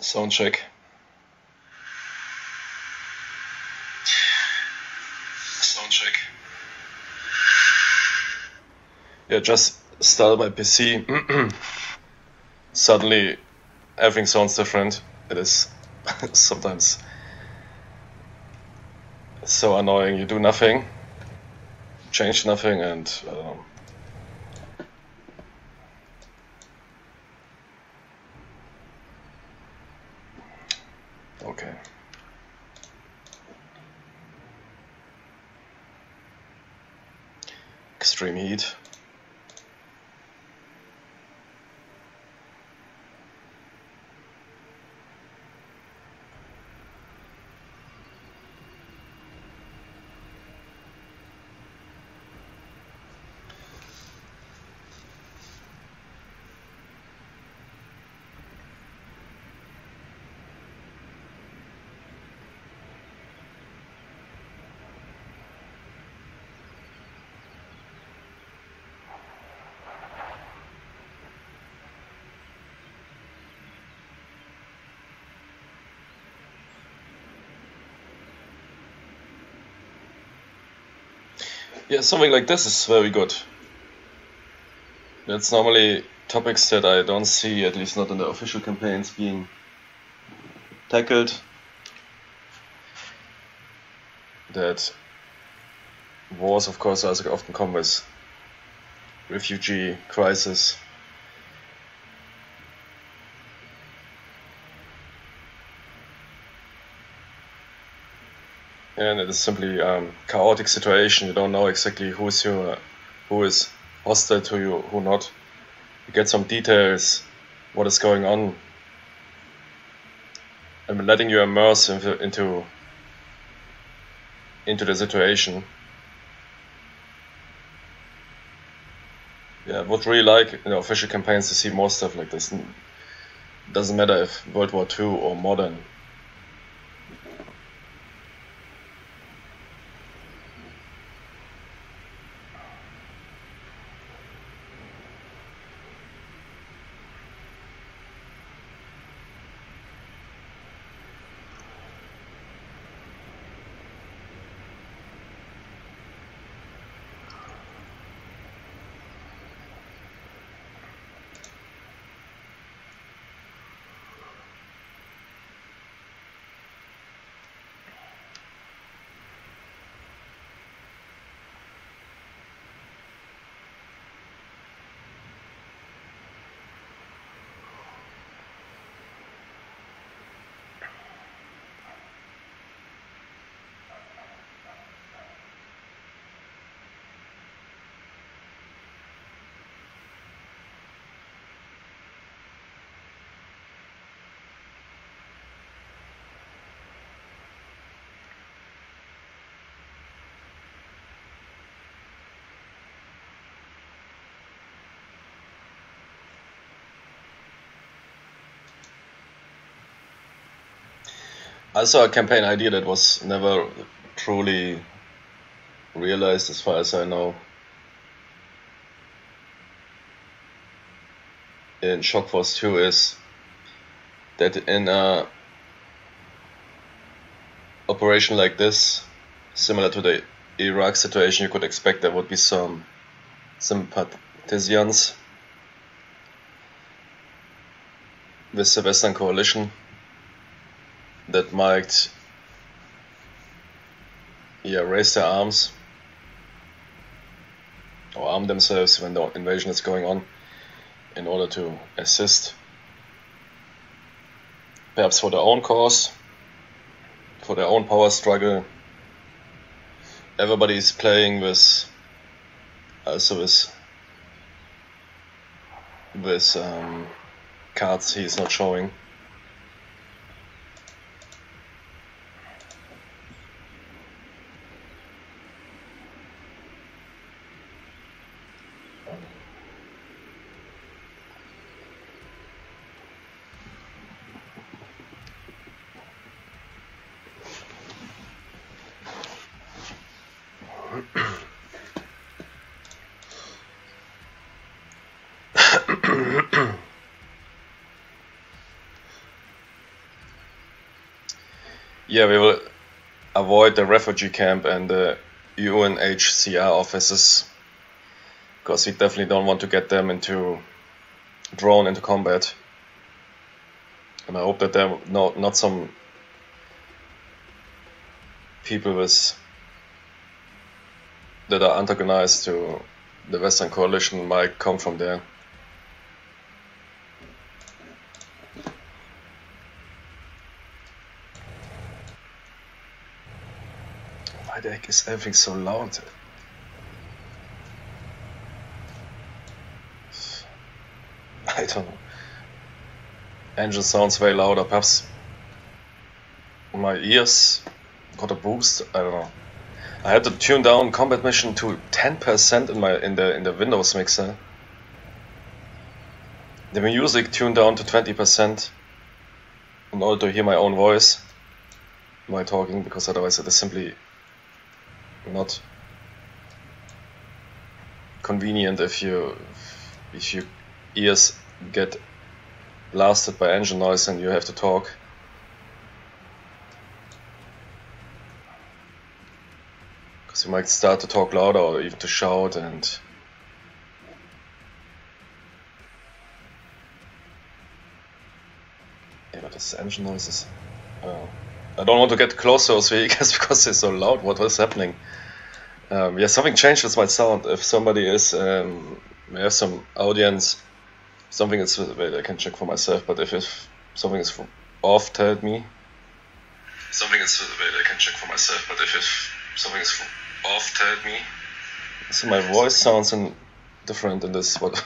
Sound check. Sound check. Yeah, just started my PC. Suddenly, everything sounds different. It is sometimes so annoying. You do nothing, change nothing, and um, okay. Yeah, something like this is very good. That's normally topics that I don't see, at least not in the official campaigns, being tackled. That wars, of course, also often come with refugee crisis. And it is simply um, chaotic situation. You don't know exactly who's your, who is hostile to you, who not. You get some details, what is going on, and letting you immerse into into, into the situation. Yeah, I would really like in the official campaigns to see more stuff like this. Doesn't matter if World War II or modern. I saw a campaign idea that was never truly realized, as far as I know. In Shock Force 2 is that in a operation like this, similar to the Iraq situation, you could expect there would be some sympathizers with the Western coalition that might yeah, raise their arms or arm themselves when the invasion is going on in order to assist. Perhaps for their own cause for their own power struggle. Everybody is playing with also with with um, cards he's not showing yeah, we will avoid the refugee camp and the UNHCR offices because we definitely don't want to get them into drawn into combat. And I hope that there are not, not some people with that are antagonized to the Western coalition might come from there. Is everything so loud? I don't know. Engine sounds very louder. Perhaps my ears got a boost. I don't know. I had to tune down Combat Mission to 10% in my in the in the Windows mixer. The music tuned down to 20% in order to hear my own voice while talking, because otherwise it is simply not convenient if you if your ears get blasted by engine noise and you have to talk. Because you might start to talk louder or even to shout and yeah, but this engine noise is. Uh, I don't want to get close to those vehicles because they're so loud. What is happening? Um, yeah, something changed with my sound. If somebody is, um, we have some audience, something is, wait, I can check for myself, but if, if something is off, tell me. Something is, wait, I can check for myself, but if, if something is off, tell me. So my voice sounds in, different in this, what,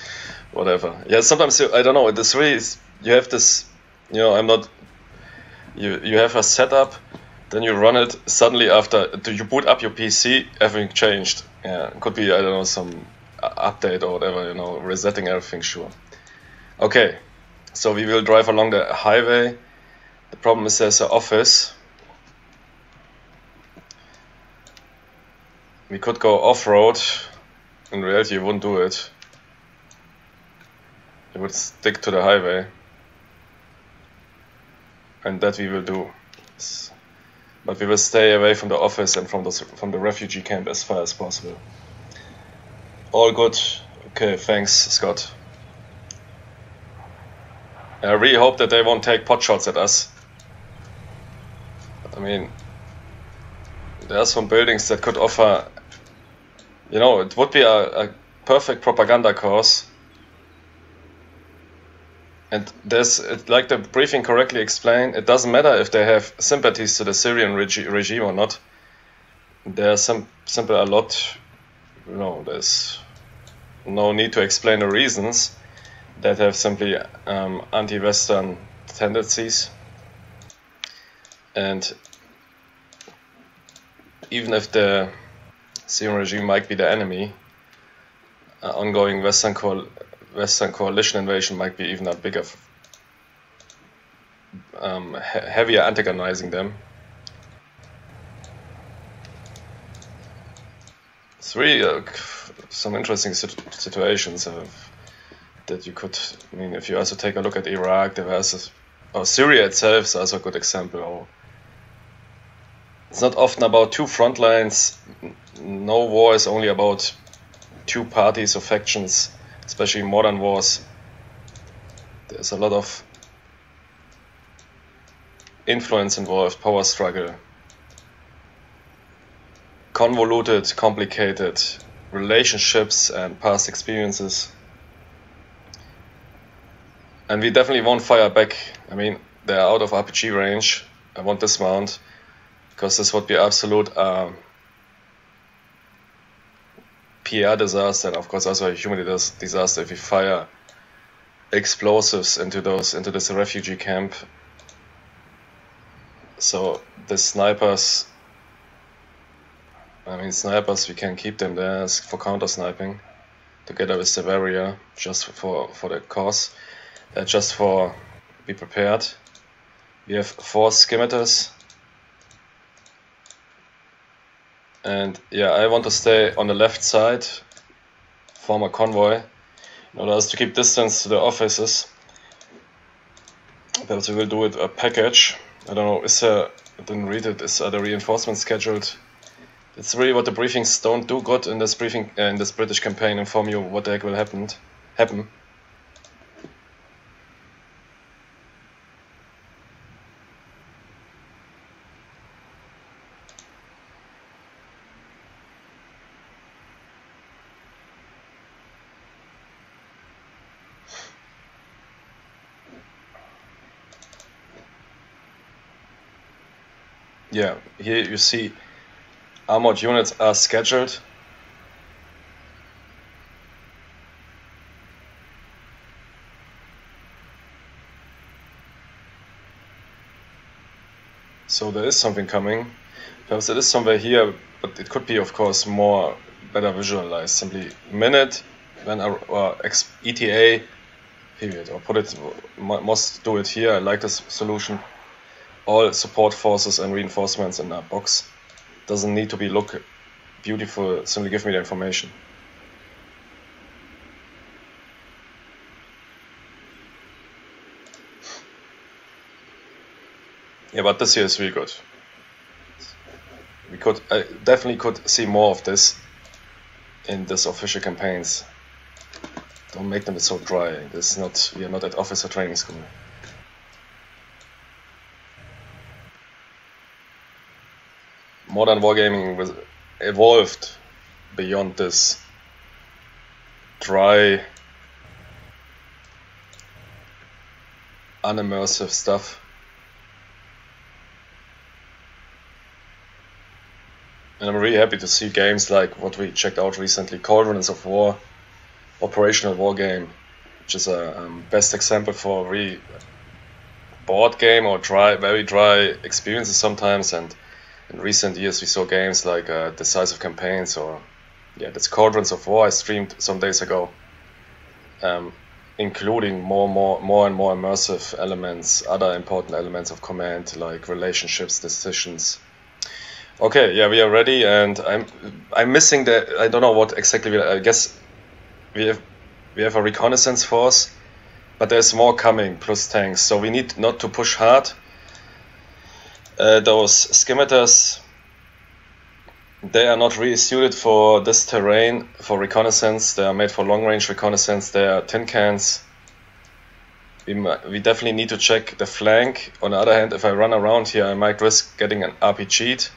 whatever. Yeah, sometimes you, I don't know, this really is, you have this, you know, I'm not, you, you have a setup then you run it suddenly after do you boot up your PC, everything changed. Yeah, could be I don't know some update or whatever, you know, resetting everything. Sure. Okay, so we will drive along the highway. The problem is there's an office. We could go off road. In reality, you wouldn't do it. You would stick to the highway, and that we will do. But we will stay away from the office and from the, from the refugee camp as far as possible. All good. Okay, thanks, Scott. I really hope that they won't take pot shots at us. I mean, there are some buildings that could offer, you know, it would be a, a perfect propaganda course and there's, like the briefing correctly explained, it doesn't matter if they have sympathies to the Syrian regi regime or not. There's some simply a lot, you know, there's no need to explain the reasons that have simply um, anti-Western tendencies. And even if the Syrian regime might be the enemy, uh, ongoing Western co Western coalition invasion might be even a bigger, um, he heavier antagonizing them. Three, uh, some interesting situations that you could. I mean, if you also take a look at Iraq, there was, or Syria itself is also a good example. It's not often about two front lines. No war is only about two parties or factions especially modern wars, there's a lot of influence involved, power struggle, convoluted, complicated relationships and past experiences. And we definitely won't fire back. I mean, they're out of RPG range. I won't dismount because this would be absolute um, PR disaster and of course also a human disaster if we fire explosives into those into this refugee camp. So the snipers I mean snipers we can keep them there for counter sniping together with the barrier just for for the cause. Uh, just for be prepared. We have four scimitars And yeah, I want to stay on the left side, form a convoy, in order to keep distance to the offices. Perhaps we will do it a package. I don't know, is there, I didn't read it, is, are the reinforcements scheduled? It's really what the briefings don't do good in this briefing, uh, in this British campaign, inform you what the heck will happen. happen. Yeah, here you see armored units are scheduled. So there is something coming. Perhaps it is somewhere here, but it could be, of course, more better visualized. Simply minute, then or ETA period, or put it, must do it here. I like this solution all support forces and reinforcements in that box. Doesn't need to be look beautiful, simply give me the information. Yeah, but this here is really good. We could, I definitely could see more of this in this official campaigns. Don't make them so dry. This is not, we are not at officer training school. Modern wargaming was evolved beyond this dry, unimmersive stuff. And I'm really happy to see games like what we checked out recently, Cauldrons of War, Operational War Game, which is a um, best example for really board game or dry, very dry experiences sometimes, and in recent years we saw games like uh, Decisive Campaigns or yeah, that's Cauldrons of War I streamed some days ago, um, including more, more, more and more immersive elements, other important elements of command like relationships, decisions. Okay, yeah, we are ready, and I'm I'm missing the I don't know what exactly. We, I guess we have we have a reconnaissance force, but there's more coming plus tanks, so we need not to push hard uh, those scimitars they are not really suited for this terrain for reconnaissance. They are made for long range reconnaissance. They are tin cans. We, we definitely need to check the flank. On the other hand if I run around here I might risk getting an RPG'd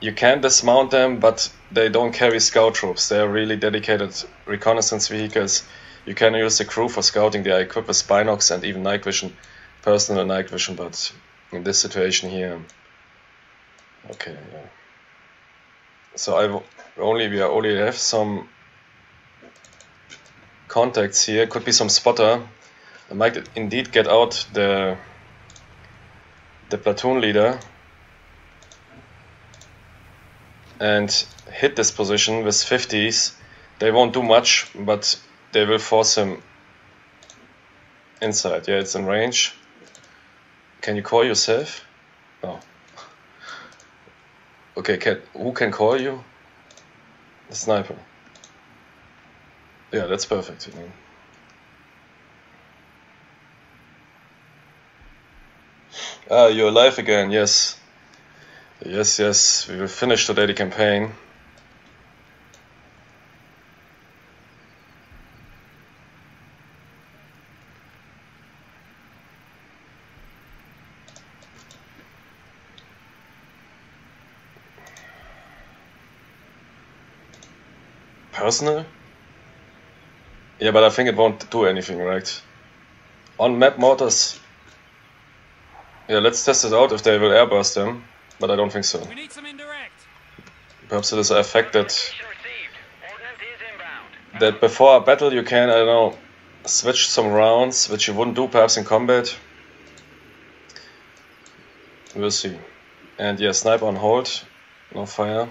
you can dismount them but they don't carry scout troops. They are really dedicated reconnaissance vehicles. You can use the crew for scouting. They are equipped with binocs and even night vision personal night vision but in this situation here. Okay, yeah. So I only we only have some contacts here. Could be some spotter. I might indeed get out the the platoon leader and hit this position with 50s. They won't do much, but they will force him inside. Yeah, it's in range. Can you call yourself? Oh. Okay, can, who can call you? The sniper. Yeah, that's perfect. you Ah, you're alive again, yes. Yes, yes, we will finish the campaign. Personal? Yeah, but I think it won't do anything, right? On map mortars. Yeah, let's test it out if they will airburst them, but I don't think so. Perhaps it is an effect that, that before a battle you can, I don't know, switch some rounds, which you wouldn't do perhaps in combat. We'll see. And yeah, sniper on hold, no fire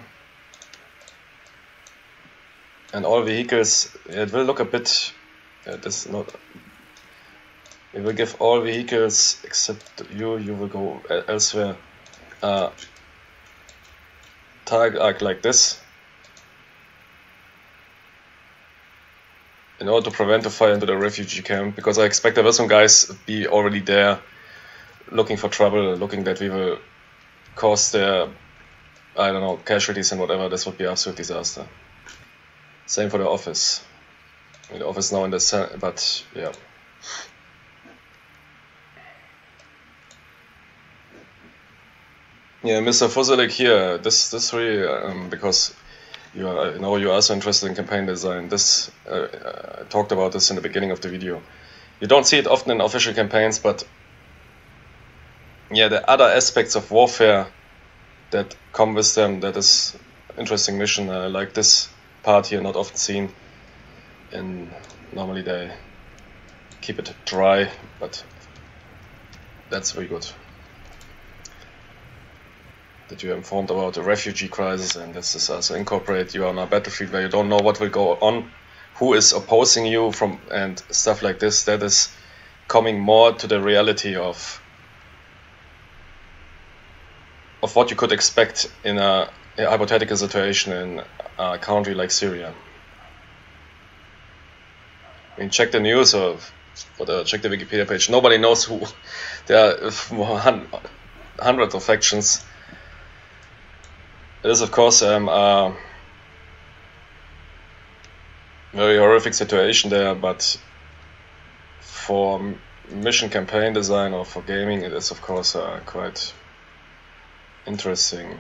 and all vehicles it will look a bit uh, this not we will give all vehicles except you you will go elsewhere uh, target arc like this in order to prevent a fire into the refugee camp because I expect there will some guys be already there looking for trouble, looking that we will cause their, I don't know, casualties and whatever, this would be absolute disaster. Same for the office. The office now in the center, but yeah. Yeah, Mr. Fuzelik here. This this really um, because you are, I know you are also interested in campaign design. This uh, I talked about this in the beginning of the video. You don't see it often in official campaigns, but yeah, the other aspects of warfare that come with them. That is interesting mission uh, like this part here, not often seen. And normally they keep it dry, but that's very good that you're informed about the refugee crisis and this is also incorporate you are on a battlefield where you don't know what will go on, who is opposing you from and stuff like this. That is coming more to the reality of of what you could expect in a, a hypothetical situation in a country like Syria. I mean, check the news of or check the Wikipedia page. Nobody knows who. There are hundreds of factions it is, of course, um, a very horrific situation there, but for mission campaign design or for gaming, it is, of course, uh, quite interesting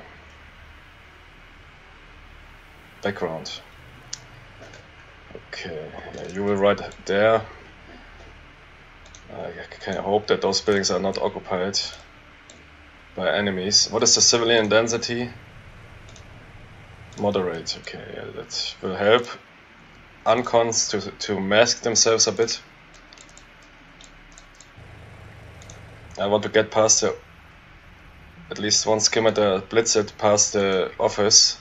background. Okay, yeah, you will write there. I can hope that those buildings are not occupied by enemies. What is the civilian density? Moderate, okay, yeah, that will help uncons to, to mask themselves a bit. I want to get past the, at least one scimitar blitz it past the office.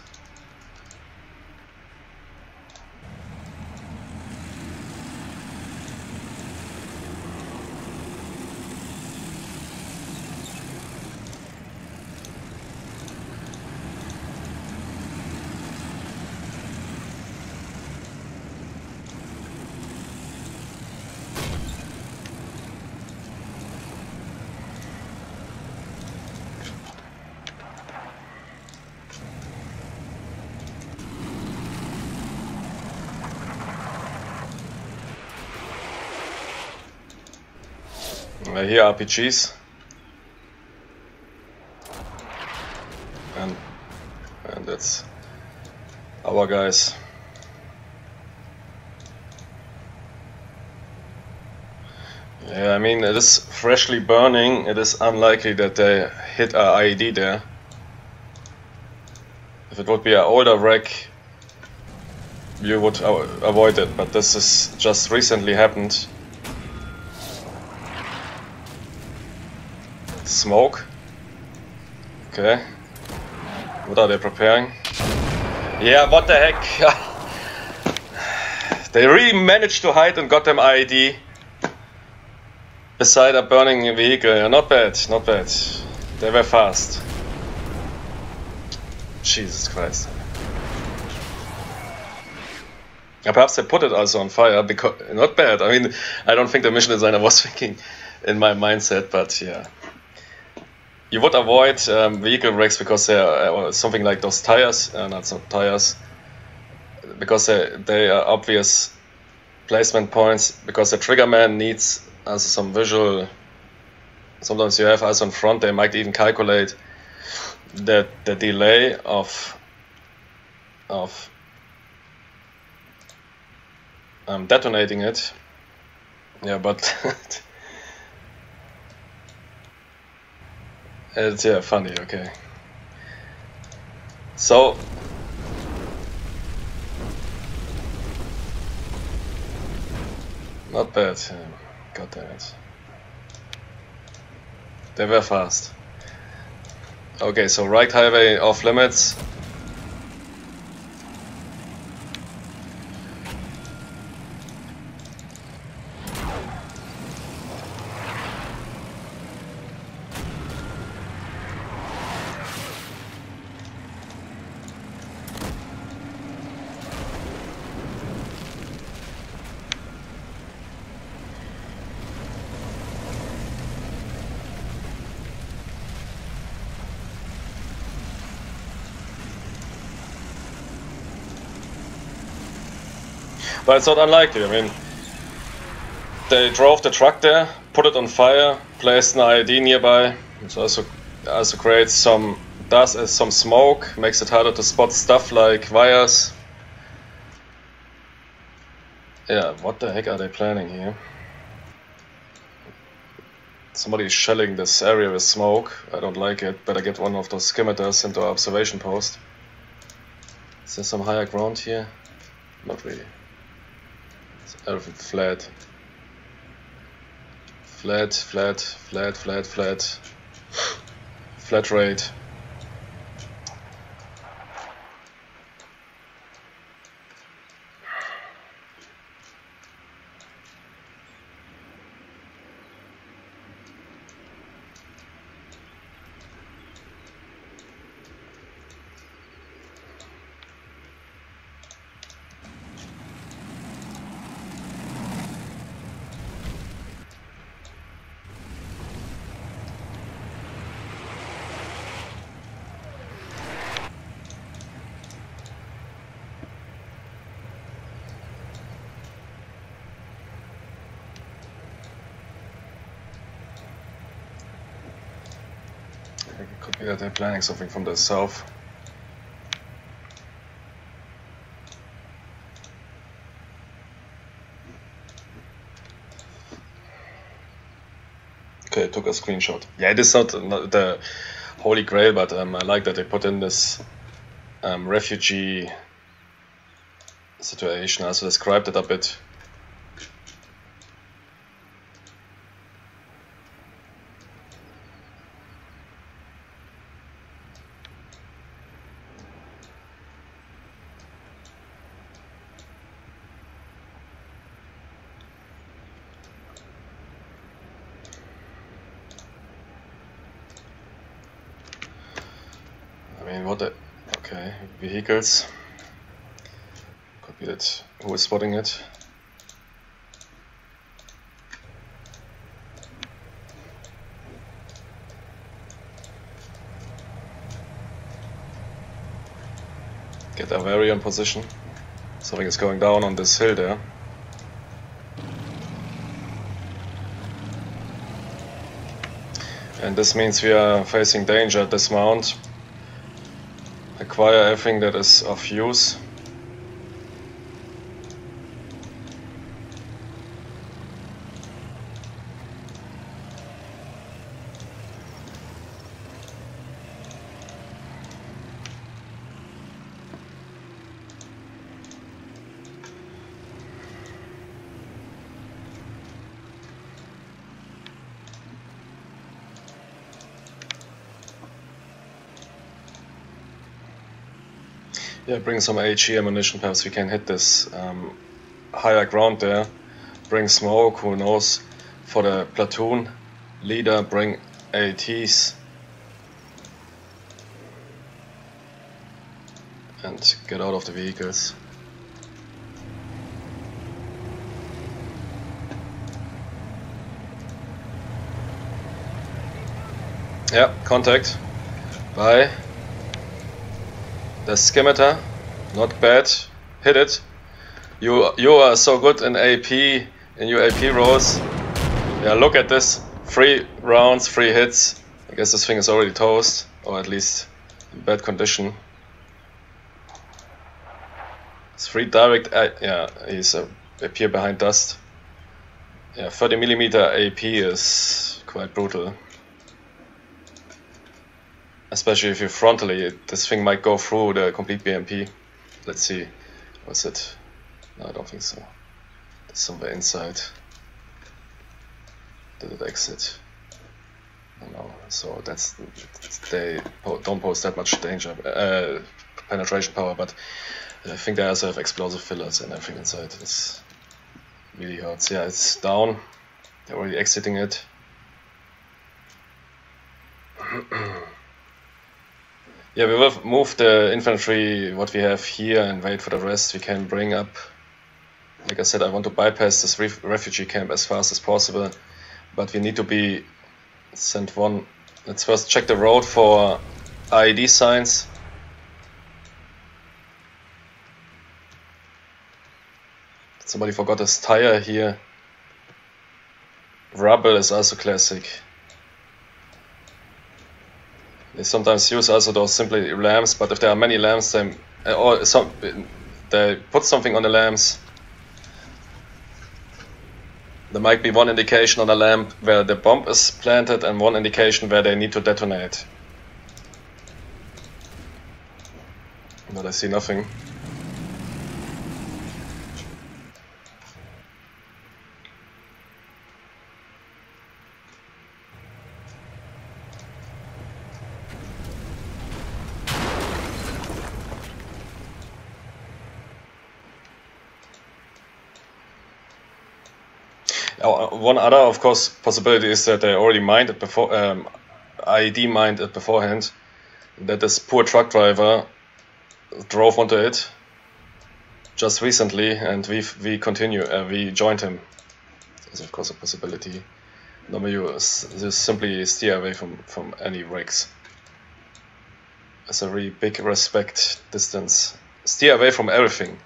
Here RPGs. And, and that's our guys. Yeah, I mean, it is freshly burning. It is unlikely that they hit our IED there. If it would be an older wreck, you would avoid it, but this is just recently happened. Smoke. Okay. What er are they preparing? Yeah, what the heck? they really managed to hide and got them IED beside a burning vehicle. Not bad, not bad. They were fast. Jesus Christ. Perhaps they put it also on fire because not bad. I mean, I don't think the mission designer was thinking in my mindset, but yeah you would avoid um, vehicle wrecks because they're uh, something like those tires, uh, not some tires, because they, they are obvious placement points. Because the trigger man needs also some visual. Sometimes you have also in front. They might even calculate the the delay of of um, detonating it. Yeah, but It's yeah, funny. Okay. So. Not bad. God damn it. They were fast. Okay, so right highway off limits. But it's not unlikely. I mean, they drove the truck there, put it on fire, placed an IED nearby. It also also creates some dust, uh, some smoke, makes it harder to spot stuff like wires. Yeah, what the heck are they planning here? Somebody is shelling this area with smoke. I don't like it. Better get one of those scimitars into our observation post. Is there some higher ground here? Not really. Everything flat. Flat, flat, flat, flat, flat. flat rate. Yeah, they're planning something from the south. Okay, I took a screenshot. Yeah, it is not, not the holy grail, but um, I like that they put in this um, refugee situation. I also described it a bit vehicles. Copy that. Who is spotting it? Get a very on position. Something is going down on this hill there. And this means we are facing danger at this mount acquire everything that is of use. Yeah, bring some HE ammunition, perhaps we can hit this um, higher ground there. Bring smoke, who knows, for the platoon. Leader, bring ATs. And get out of the vehicles. Yeah, contact. Bye. The scimitar, not bad. Hit it. You you are so good in AP in your AP rolls. Yeah, look at this. Three rounds, three hits. I guess this thing is already toast, or at least in bad condition. It's three direct. Uh, yeah, he's uh, appear behind dust. Yeah, 30 millimeter AP is quite brutal especially if you frontally, this thing might go through the complete BMP. Let's see. What's it? No, I don't think so. It's somewhere inside. Did it exit? No, so that's they don't pose that much danger, uh, penetration power, but I think they also have explosive fillers and everything inside. It's really hurts. Yeah, it's down. They're already exiting it. Yeah, we will move the infantry, what we have here, and wait for the rest. We can bring up, like I said, I want to bypass this ref refugee camp as fast as possible, but we need to be sent one. Let's first check the road for IED signs. Somebody forgot his tire here. Rubble is also classic. They sometimes use also those simply lamps, but if there are many lamps, then uh, or some they put something on the lamps. There might be one indication on a lamp where the bomb is planted and one indication where they need to detonate. But I see nothing. Oh, one other, of course, possibility is that they already mined it before, um, IED mined it beforehand. That this poor truck driver drove onto it just recently, and we we continue, uh, we joined him. It's of course a possibility. Normally, you just simply steer away from from any wrecks. It's a really big respect distance. Steer away from everything.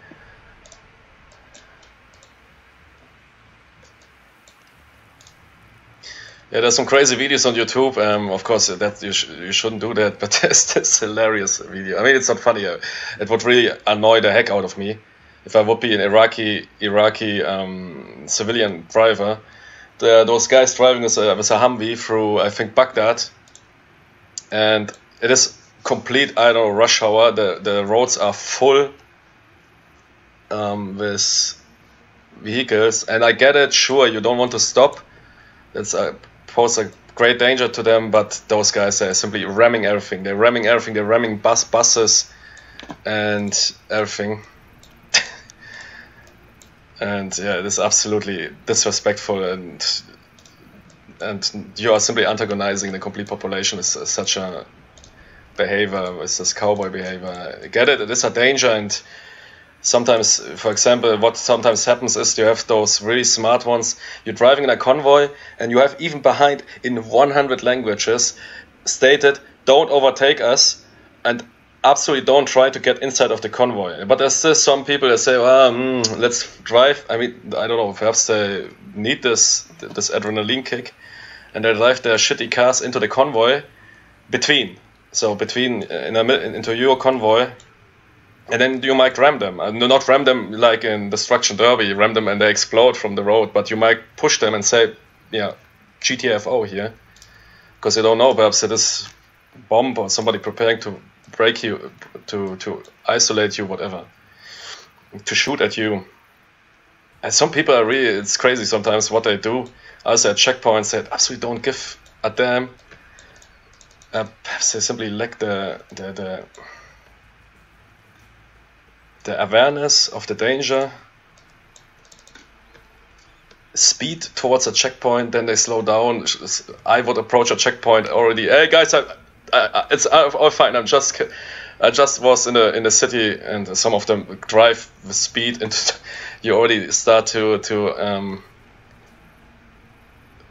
Yeah, there's some crazy videos on YouTube. Um, of course, that you, sh you shouldn't do that, but that's this hilarious video. I mean, it's not funny. Uh, it would really annoy the heck out of me if I would be an Iraqi Iraqi um, civilian driver. Are those guys driving with a, with a Humvee through, I think, Baghdad, and it is complete, I don't know, rush hour. The the roads are full um, with vehicles, and I get it. Sure, you don't want to stop. That's a pose a great danger to them, but those guys are simply ramming everything. They're ramming everything. They're ramming bus buses and everything. and yeah, it is absolutely disrespectful and and you are simply antagonizing the complete population with such a behavior, with this cowboy behavior. I get it, it is a danger and sometimes, for example, what sometimes happens is you have those really smart ones. You're driving in a convoy, and you have even behind in 100 languages stated, "Don't overtake us," and absolutely don't try to get inside of the convoy. But there's still some people that say, well, mm, let's drive. I mean, I don't know, perhaps they need this this adrenaline kick, and they drive their shitty cars into the convoy between. So between in a, into your convoy, and then you might ram them. Uh, not ram them like in Destruction Derby, ram them and they explode from the road, but you might push them and say, yeah, GTFO here, because you don't know, perhaps it is bomb or somebody preparing to break you, to, to isolate you, whatever, to shoot at you. And some people are really, it's crazy sometimes what they do. Also at checkpoints, they absolutely don't give a damn. Uh, perhaps they simply lack the, the, the the awareness of the danger, speed towards a checkpoint, then they slow down. I would approach a checkpoint already. Hey guys, I, I, it's all fine. I'm just, I just was in the in the city, and some of them drive with speed, and you already start to to um,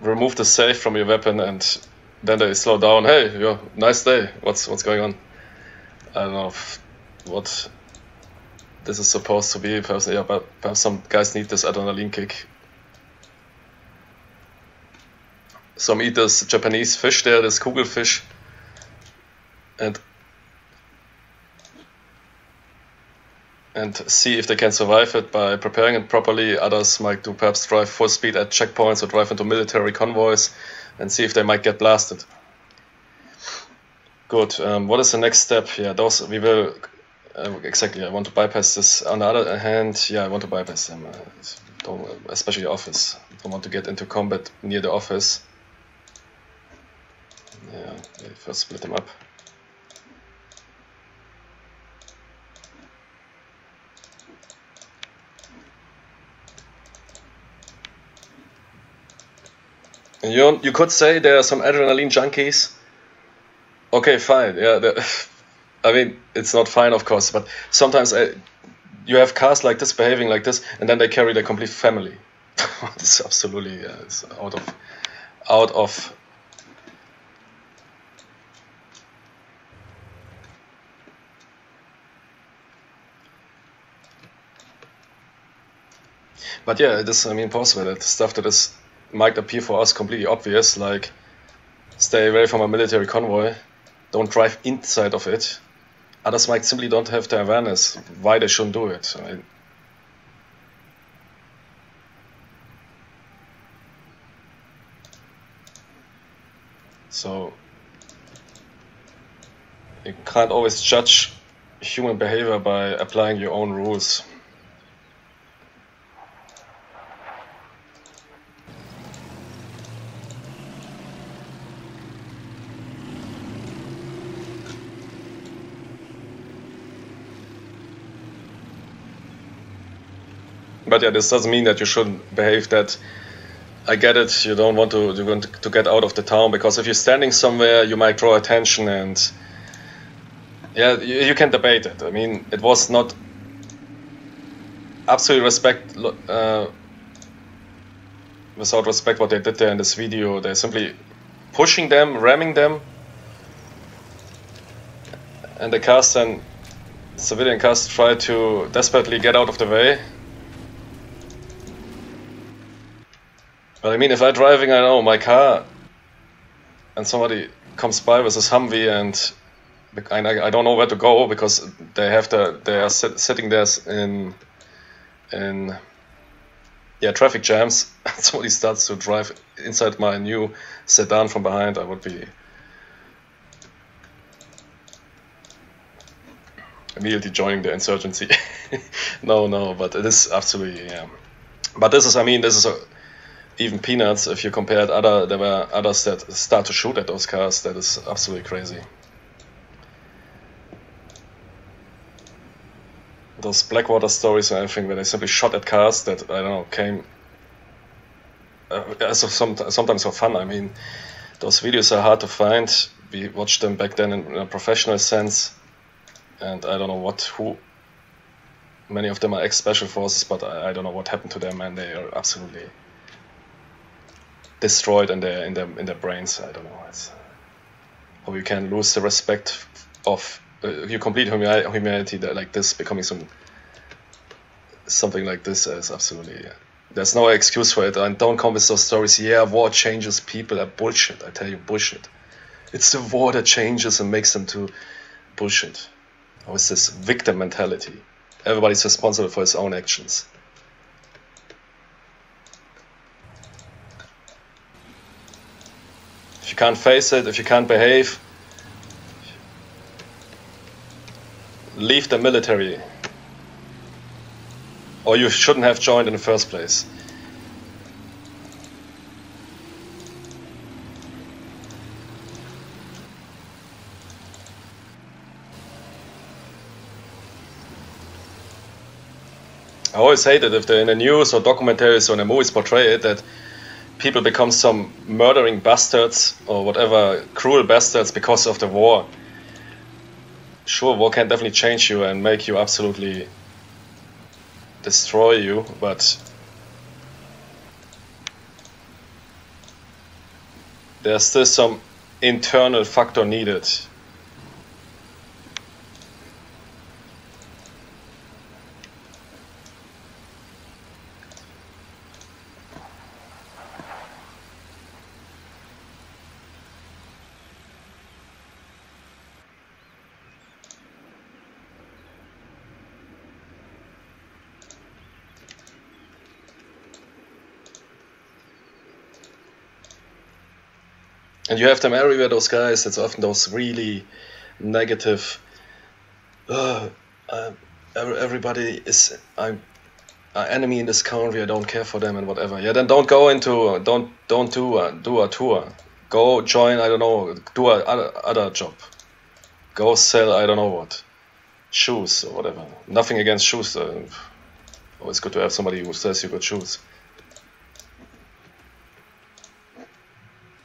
remove the safe from your weapon, and then they slow down. Hey, yo, nice day. What's what's going on? I don't know what this is supposed to be. Perhaps, yeah, but perhaps some guys need this adrenaline kick. Some eat this Japanese fish there, this Kugelfish, and and see if they can survive it by preparing it properly. Others might do perhaps drive full speed at checkpoints or drive into military convoys and see if they might get blasted. Good. Um, what is the next step? Yeah, those we will uh, exactly. I want to bypass this. On the other hand, yeah, I want to bypass them. Uh, especially office. Don't want to get into combat near the office. Yeah, first split them up. You, you could say there are some adrenaline junkies. Okay, fine. Yeah, I mean, it's not fine, of course, but sometimes I, uh, you have cars like this behaving like this, and then they carry their complete family. it's absolutely yeah, it's out of out of but yeah, it is, I mean, possible that stuff that is might appear for us completely obvious, like stay away from a military convoy, don't drive inside of it. Ah, Others might simply don't have the awareness why they shouldn't do it. I mean, so you can't always judge human behavior by applying your own rules. But yeah, this doesn't mean that you shouldn't behave that I get it. You don't want to you want to get out of the town because if you're standing somewhere, you might draw attention, and yeah, you, you can debate it. I mean, it was not absolutely respect uh, without respect what they did there in this video. They're simply pushing them, ramming them, and the cast and civilian cast try to desperately get out of the way. But I mean, if I'm driving, I know my car, and somebody comes by with this Humvee, and I, I don't know where to go because they have the they are sit, sitting there in in yeah traffic jams. somebody starts to drive inside my new sedan from behind. I would be immediately joining the insurgency. no, no, but it is absolutely yeah. But this is, I mean, this is a even peanuts if you compare it other there were others that start to shoot at those cars that is absolutely crazy. Those blackwater stories and everything where they simply shot at cars that i don't know came uh, as some, sometimes for fun i mean those videos are hard to find. We watched them back then in, in a professional sense and i don't know what who many of them are ex special forces but I, I don't know what happened to them and they are absolutely destroyed in their in their in their brains. I don't know. It's, or you can lose the respect of uh, your complete humanity that like this becoming some something like this is absolutely yeah. there's no excuse for it. And don't come with those stories. Yeah war changes people. Are bullshit. I tell you bullshit. It's the war that changes and makes them to bullshit. Or is this victim mentality. Everybody's responsible for his own actions you can't face it, if you can't behave, leave the military. Or you shouldn't have joined in the first place. I always hate it if they're in the news or documentaries or in the movies portray it that people become some murdering bastards or whatever cruel bastards because of the war. Sure, war can definitely change you and make you absolutely destroy you, but there's still some internal factor needed And you have them everywhere, those guys. It's often those really negative. Uh, uh, everybody is I'm an enemy in this country. I don't care for them and whatever. Yeah, then don't go into don't don't do a, do a tour. Go join. I don't know. Do a other, other job. Go sell. I don't know what shoes or whatever. Nothing against shoes. Uh, always good to have somebody who says you got shoes.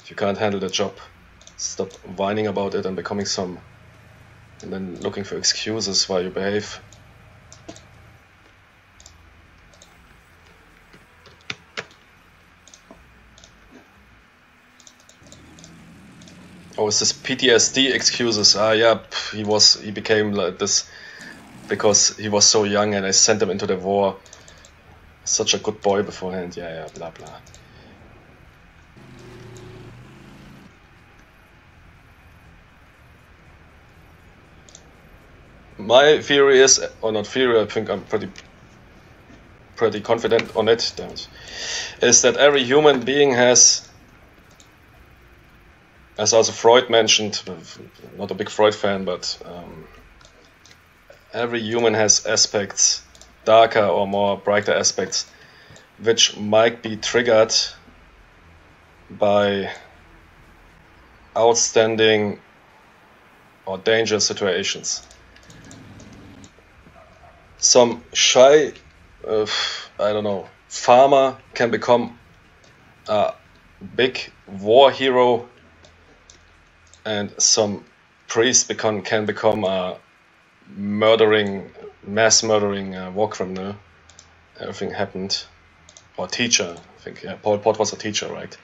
If you can't handle the job, stop whining about it and becoming some and then looking for excuses why you behave. Oh, is this PTSD excuses? Ah, yeah, he was, he became like this because he was so young and I sent him into the war. such a good boy beforehand. Yeah, yeah, blah blah. My theory is, or not theory, I think I'm pretty pretty confident on it, damn it, is that every human being has, as also Freud mentioned, not a big Freud fan, but um, every human has aspects, darker or more brighter aspects, which might be triggered by outstanding or dangerous situations. Some shy, uh, I don't know, farmer can become a big war hero, and some priest become, can become a murdering, mass murdering uh, war criminal. Everything happened. Or teacher, I think. Yeah, Pol Pot was a teacher, right?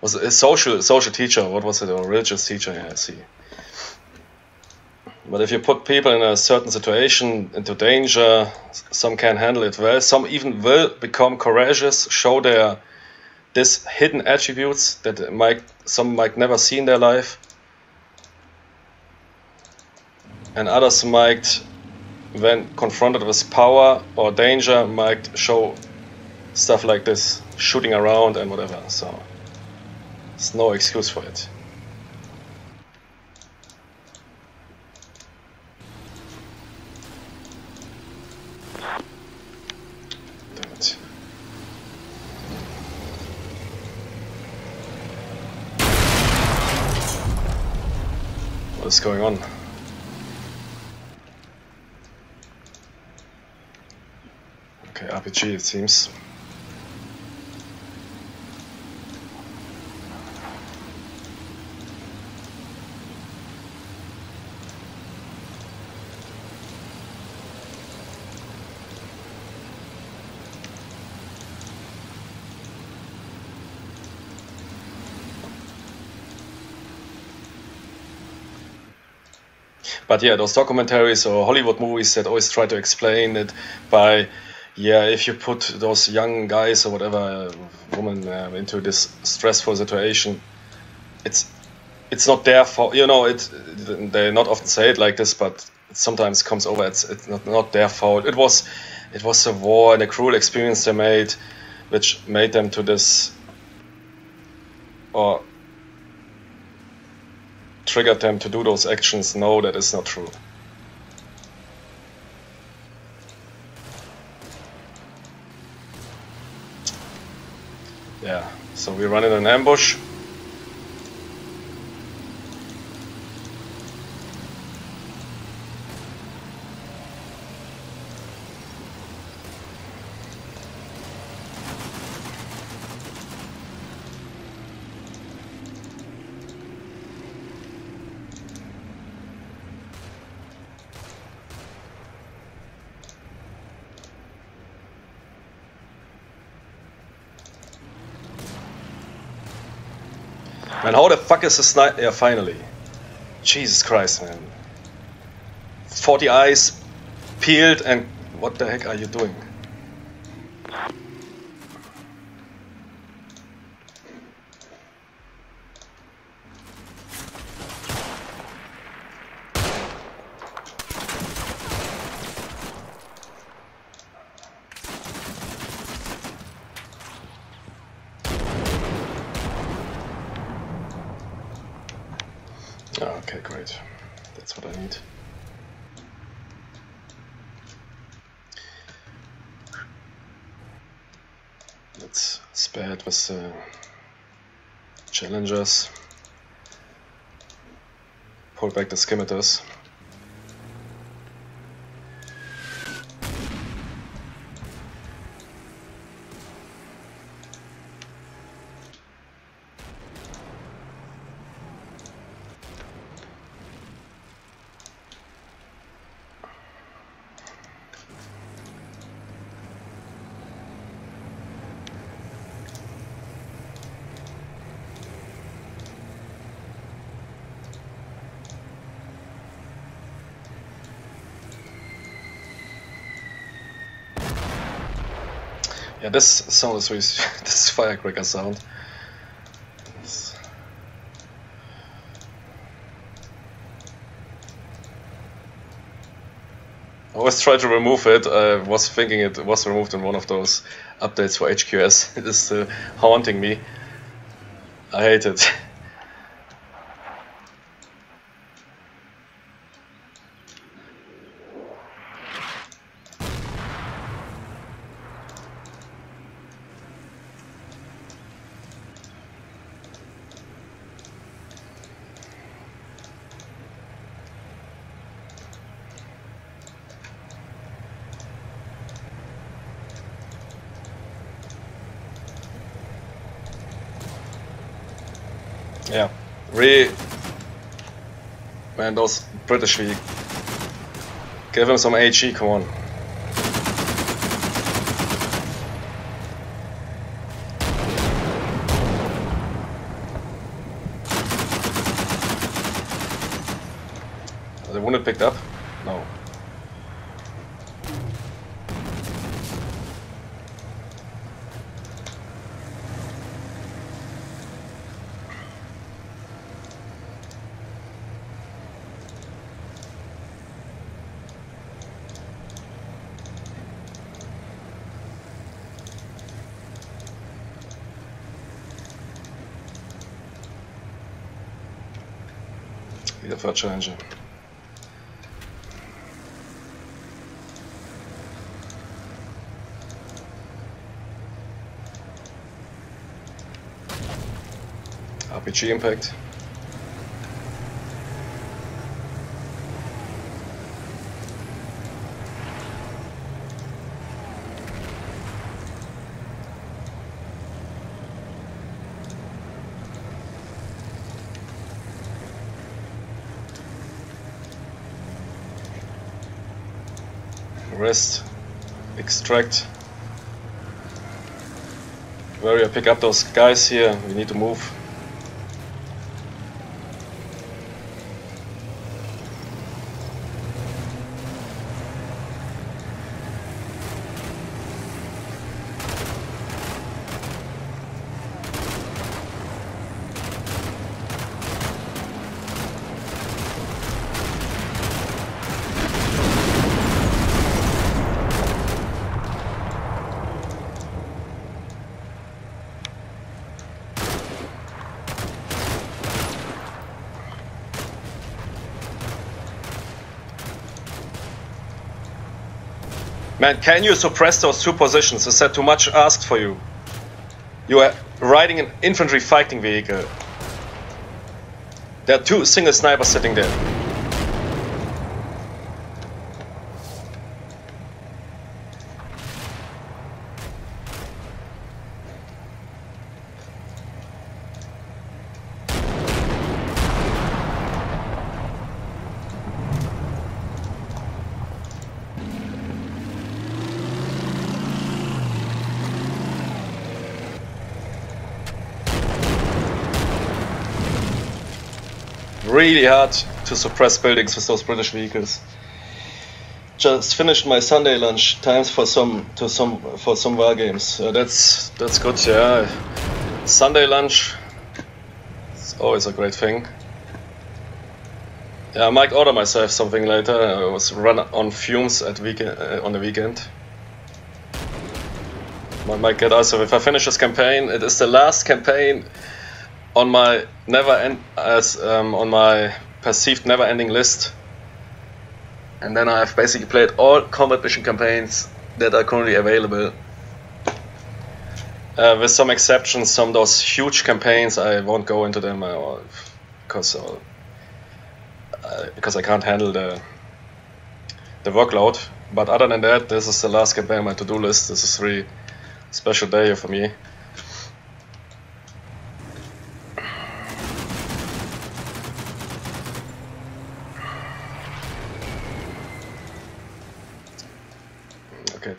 Was a social social teacher? What was it? A religious teacher? Yeah, I see. But if you put people in a certain situation into danger, some can handle it well. Some even will become courageous, show their this hidden attributes that might some might never see in their life and others might, when confronted with power or danger, might show stuff like this, shooting around and whatever. So, there's no excuse for it. Damn it. What's going on? Okay, RPG it seems. But yeah, those documentaries or Hollywood movies that always try to explain it by yeah, if you put those young guys or whatever woman uh, into this stressful situation, it's it's not their fault. You know, it they not often say it like this, but it sometimes comes over. It's it's not not their fault. It was it was a war and a cruel experience they made, which made them to this or triggered them to do those actions. No, that is not true. Yeah, so we run in an ambush. Man, how the fuck is the sniper? Yeah, finally. Jesus Christ, man. 40 eyes peeled and what the heck are you doing? Ah, okay, great. That's what I need. Let's spare it with the challengers. Pull Yeah, this sound is really, this firecracker sound. I always try to remove it. I was thinking it was removed in one of those updates for HQS. It is still haunting me. I hate it. Yeah, really, man, those British we give him some HE. Come on. Are the wounded picked up? No. Third Challenger. RPG impact. Rest. Extract. Where I pick up those guys here. We need to move. Man, can you suppress those two positions? Is that too much asked for you? You are riding an infantry fighting vehicle. There are two single snipers sitting there. Really hard to suppress buildings with those British vehicles. Just finished my Sunday lunch times for some to some for some war games. Uh, that's that's good. Yeah, Sunday lunch. It's always a great thing. Yeah, I might order myself something later. I was run on fumes at weekend uh, on the weekend. I might get also if I finish this campaign. It is the last campaign on my never end as um, on my perceived never ending list. And then I've basically played all combat mission campaigns that are currently available. Uh, with some exceptions some of those huge campaigns I won't go into them uh, because uh, because I can't handle the the workload. But other than that this is the last campaign on my to-do list. This is really special day for me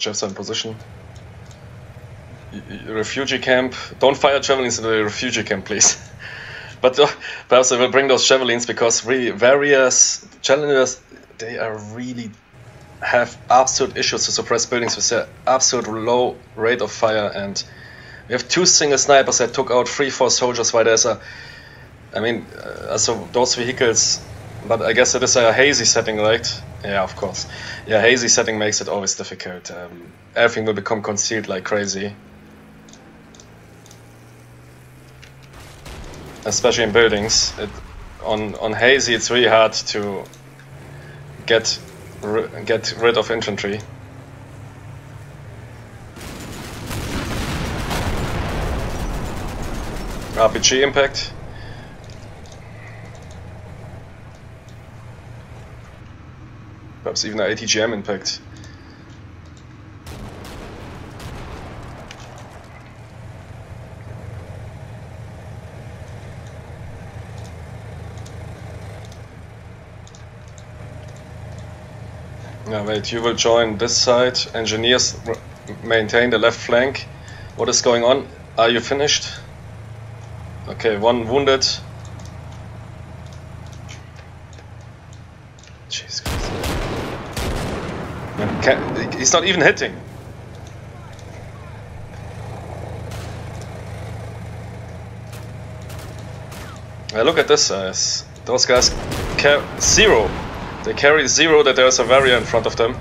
Okay, Jeff's in position. Refugee camp. Don't fire javelins into the refugee camp, please. but uh, perhaps I will bring those javelins because really various challengers they are really have absolute issues to suppress buildings with their absolute low rate of fire and we have two single snipers that took out three, four soldiers while there's a I mean, uh, so those vehicles, but I guess it is a hazy setting, right? Yeah, of course. Yeah, hazy setting makes it always difficult. Um, everything will become concealed like crazy. Especially in buildings. It, on on hazy, it's really hard to get get rid of infantry. RPG impact. Perhaps even an ATGM impact. Yeah, wait, you will join this side. Engineers maintain the left flank. What is going on? Are you finished? Okay, one wounded. Can, he's not even hitting. Now look at this, uh, guys. Those guys carry zero. They carry zero that there's a Warrior in front of them.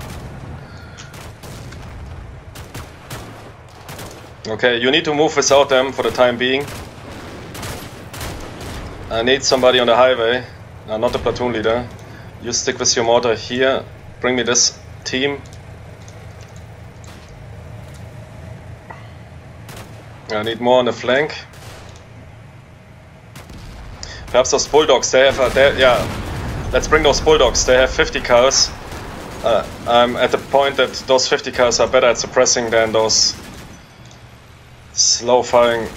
Okay, you need to move without them for the time being. I need somebody on the highway. No, not the platoon leader. You stick with your mortar here. Bring me this team. I need more on the flank. Perhaps those bulldogs, they have, a, they, yeah, let's bring those bulldogs, they have 50 cals. Uh, I'm at the point that those 50 cals are better at suppressing than those slow firing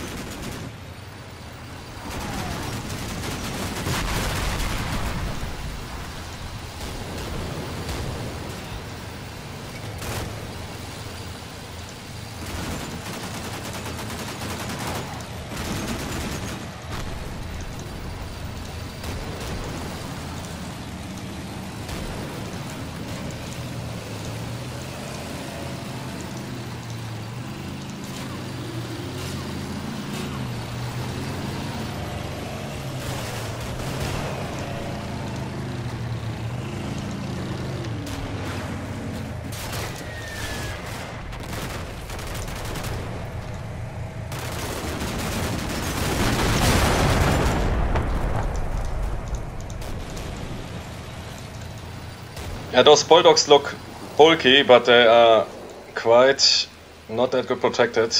Yeah, those bulldogs look bulky, but they are quite not that good protected.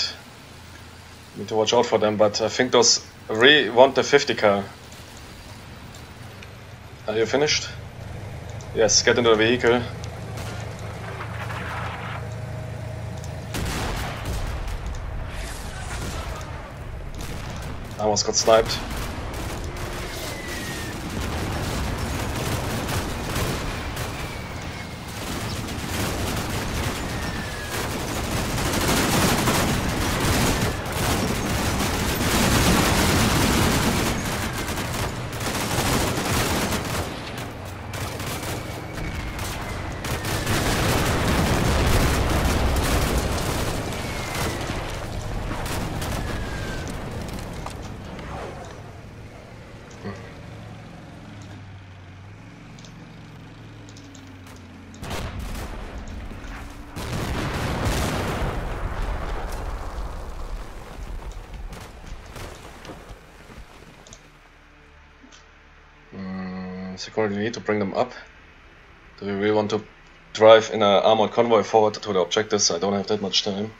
Need to watch out for them, but I think those really want the 50 cal. Are you finished? Yes, get into the vehicle. I almost got sniped. Security need to bring them up. Do we really want to drive in an armored convoy forward to the objectives? I don't have that much time.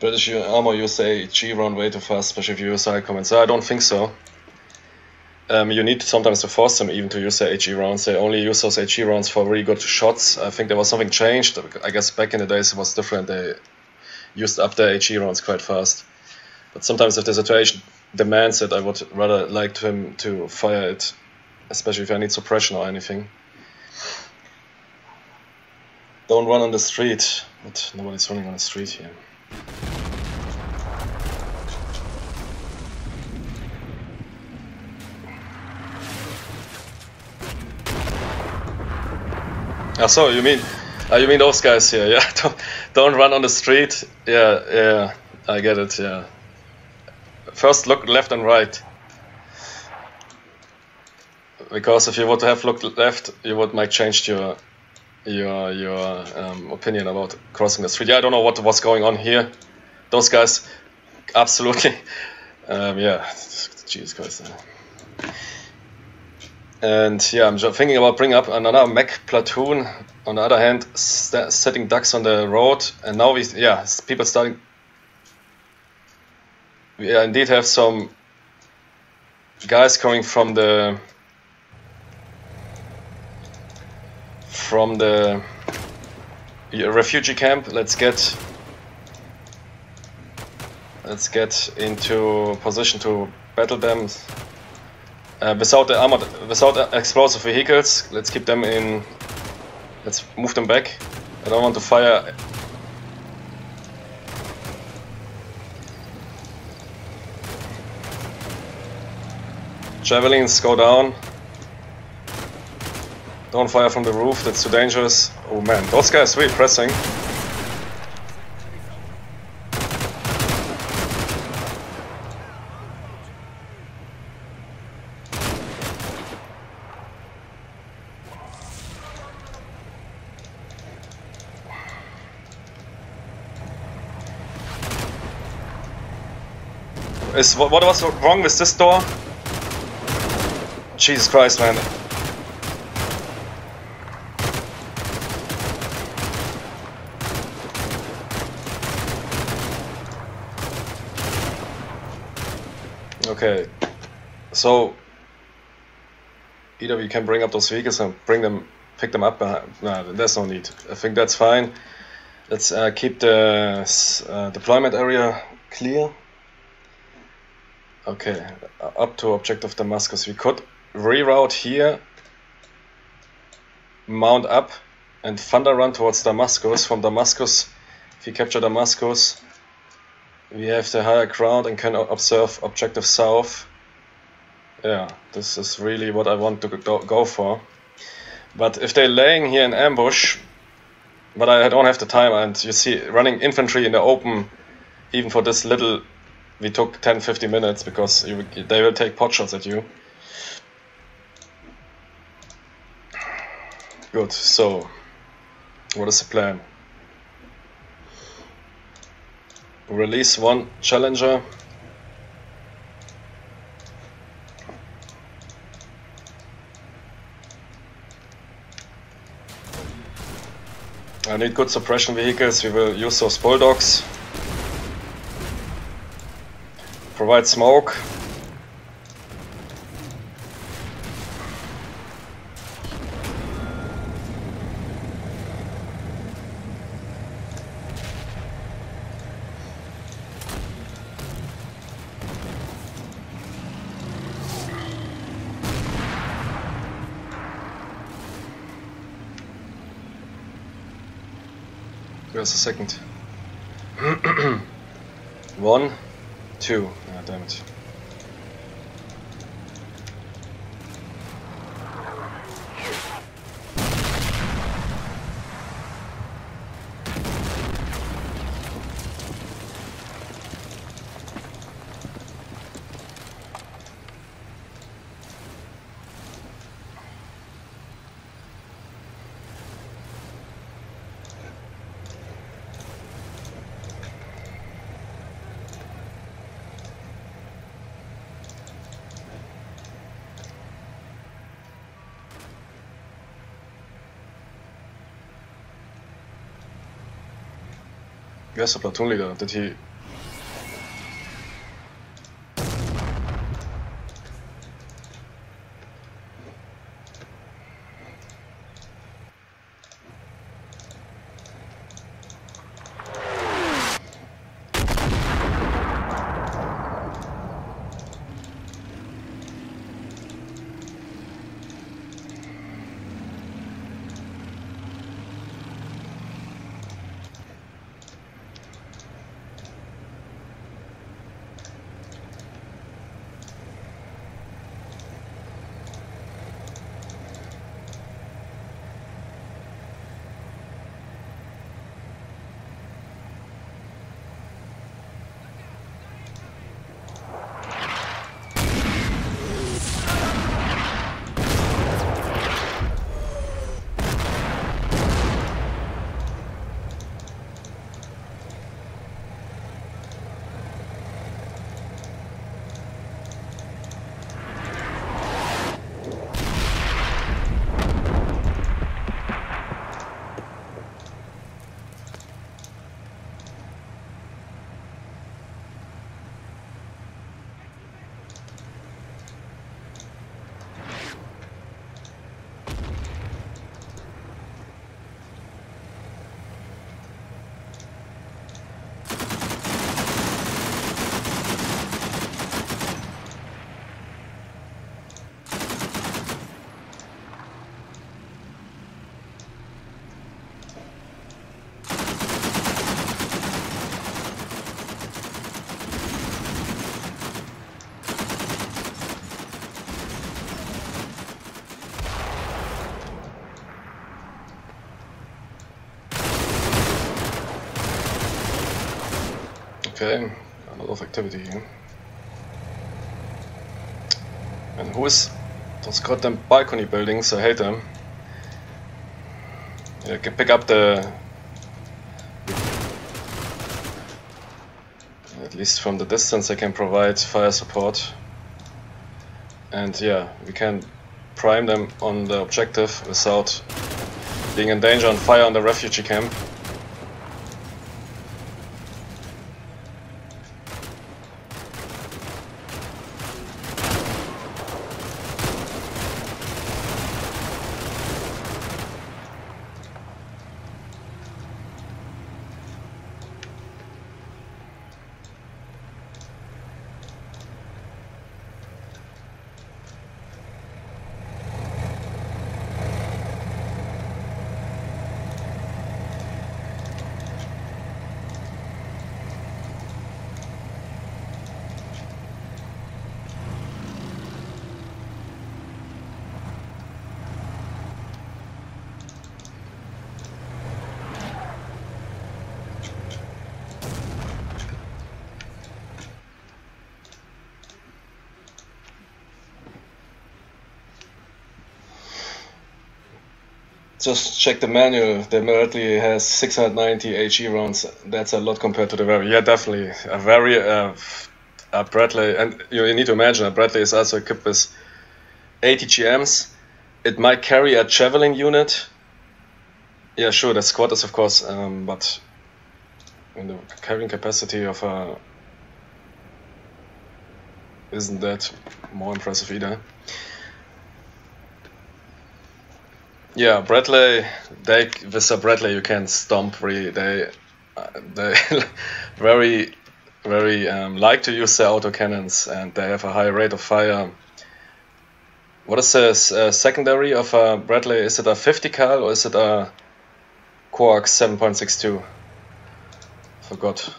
British armor use a G round way too fast, especially if you use high comments. I don't think so. Um, you need sometimes to force them even to use their HE rounds. They only use those HE rounds for really good shots. I think there was something changed. I guess back in the days it was different. They used up their HE rounds quite fast. But sometimes if the situation demands it, I would rather like to him to fire it, especially if I need suppression or anything. Don't run on the street, but nobody's running on the street here. Ah, so you mean uh, you mean those guys here? Yeah, don't, don't run on the street. Yeah, yeah, I get it. Yeah. First, look left and right. Because if you would have looked left, you would make changed your your your um, opinion about crossing the street. Yeah, I don't know what was going on here. Those guys, absolutely. Um, yeah, Jesus Christ. And yeah, I'm just thinking about bringing up another mech platoon. On the other hand, setting ducks on the road, and now we yeah, people starting. We indeed have some guys coming from the from the refugee camp. Let's get let's get into position to battle them uh, without the armored, without explosive vehicles. Let's keep them in. Let's move them back. I don't want to fire. Javelins go down. Don't fire from the roof, that's too dangerous. Oh man, those guys really pressing. Is what, what was wrong with this door? Jesus Christ, man. Okay, so either we can bring up those vehicles and bring them, pick them up. Uh, no, there's no need. I think that's fine. Let's uh, keep the uh, deployment area clear. Okay, up to objective Damascus. We could reroute here, mount up, and thunder run towards Damascus. From Damascus, if we capture Damascus, we have the higher ground and can observe objective south. Yeah, this is really what I want to go for. But if they're laying here in ambush, but I don't have the time, and you see, running infantry in the open, even for this little we took 10 50 minutes because you, they will take pot shots at you. Good, so what is the plan? Release one challenger. I need good suppression vehicles, we will use those bulldogs. Provide smoke. Where's the second? One, two. God damn it. Wer platoon Okay, a lot of activity here. And who is those goddamn balcony buildings? I hate them. Yeah, can pick up the... At least from the distance I can provide fire support. And yeah, we can prime them on the objective without being in danger and fire on the refugee camp. Just check the manual. The Bradley has 690 HE rounds. That's a lot compared to the Warrior. Yeah, definitely a very uh, a Bradley, and you need to imagine a Bradley is also equipped with ATGMs. It might carry a javelin unit. Yeah, sure, the squad is of course, um, but in the carrying capacity of a isn't that more impressive either. Yeah, Bradley. They with a Bradley you can stomp really. They uh, they very very um, like to use their autocannons and they have a high rate of fire. What is the uh, secondary of a Bradley? Is it a 50 cal or is it a coax 7.62? Forgot.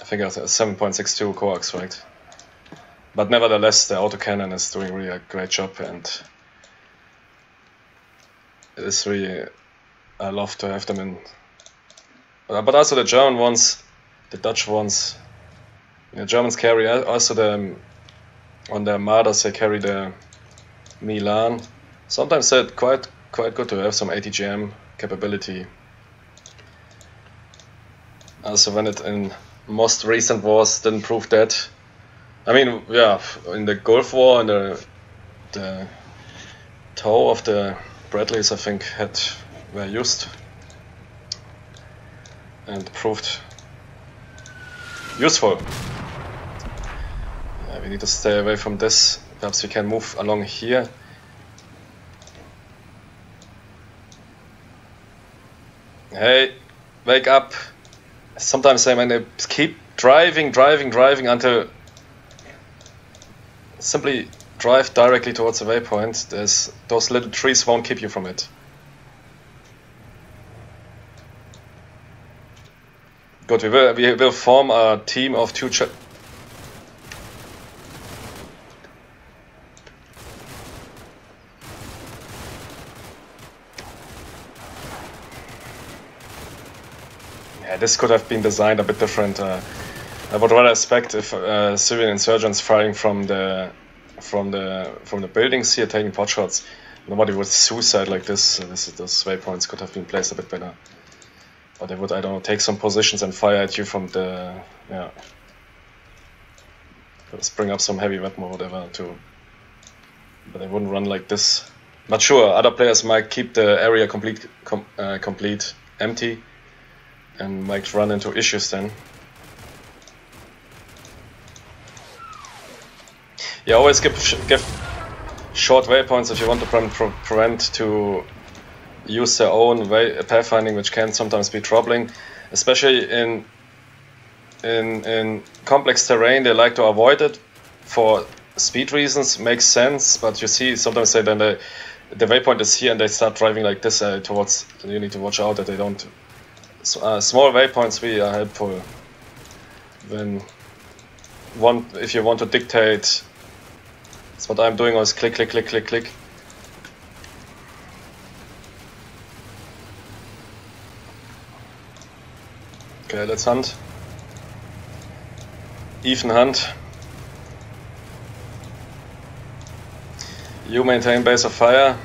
I think it's a 7.62 coax, right? But nevertheless, the autocannon is doing really a great job and it's really I love to have them in. But also the German ones, the Dutch ones. The Germans carry also the um, on their Marders they carry the Milan. Sometimes it's quite quite good to have some ATGM capability. Also when it in most recent wars didn't prove that. I mean, yeah, in the Gulf War and the the toe of the Bradleys, I think, had were used and proved useful. We need to stay away from this. Perhaps we can move along here. Hey, wake up! Sometimes I they keep driving, driving, driving until simply drive directly towards the waypoint, there's, those little trees won't keep you from it. Good, we will, we will form a team of two Yeah, this could have been designed a bit different. Uh, I would rather expect if uh, Syrian insurgents firing from the from the from the buildings here taking pot shots. Nobody would suicide like this. this those waypoints could have been placed a bit better. But they would, I don't know, take some positions and fire at you from the, yeah. Just bring up some heavy weapon or whatever too. But they wouldn't run like this. Not sure, other players might keep the area complete, com uh, complete empty and might run into issues then. You always give give short waypoints if you want to pre pre prevent to use their own way pathfinding, which can sometimes be troubling, especially in in in complex terrain. They like to avoid it for speed reasons. Makes sense, but you see sometimes they then the the waypoint is here and they start driving like this uh, towards. You need to watch out that they don't. Uh, small waypoints really are helpful when one if you want to dictate that's what I'm doing, always click, click, click, click, click. Okay, let's hunt. even hunt. You maintain base of fire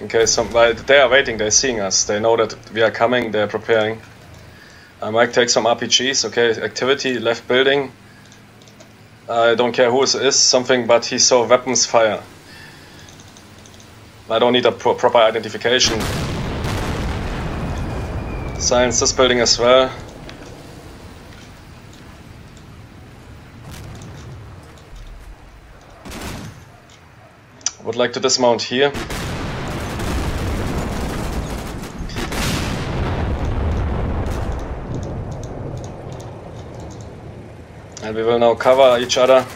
in case some. Well, they are waiting. They're seeing us. They know that we are coming. They're preparing. Uh, I might take some RPGs. Okay, activity left building. I don't care who it is, something, but he saw weapons fire. I don't need a pro proper identification. Science this building as well. Would like to dismount here. We will now cover each other.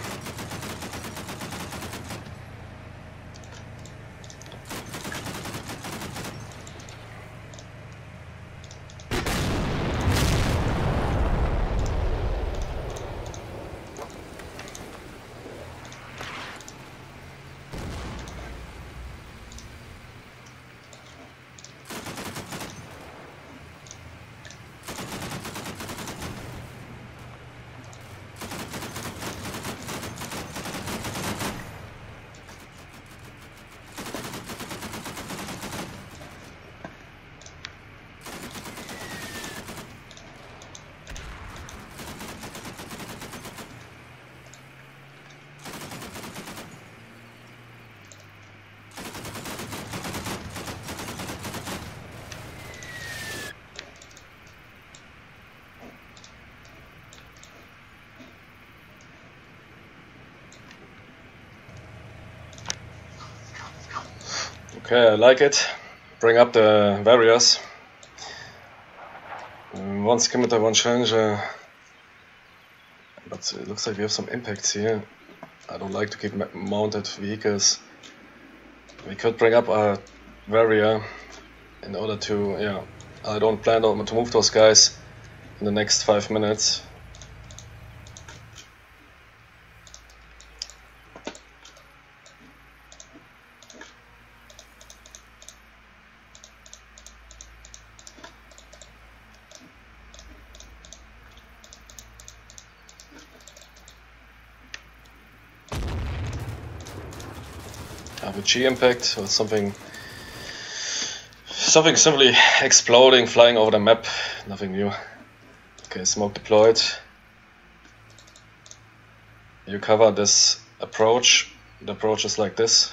Okay, I like it. Bring up the barriers. One scimitar, one challenger. But it looks like we have some impacts here. I don't like to keep mounted vehicles. We could bring up a barrier in order to, yeah, I don't plan to move those guys in the next five minutes. RPG impact or something something simply exploding, flying over the map, nothing new. Okay, smoke deployed. You cover this approach. The approach is like this.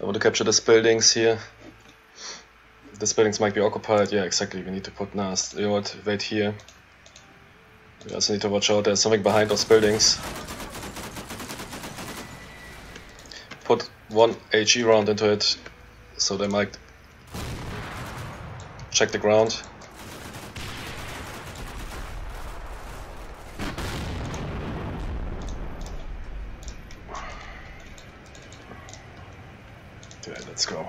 I want to capture these buildings here. These buildings might be occupied. Yeah, exactly. We need to put NAST. You know what? Wait here. We also need to watch out. There's something behind those buildings. Put one HE round into it, so they might check the ground. Okay, let's go.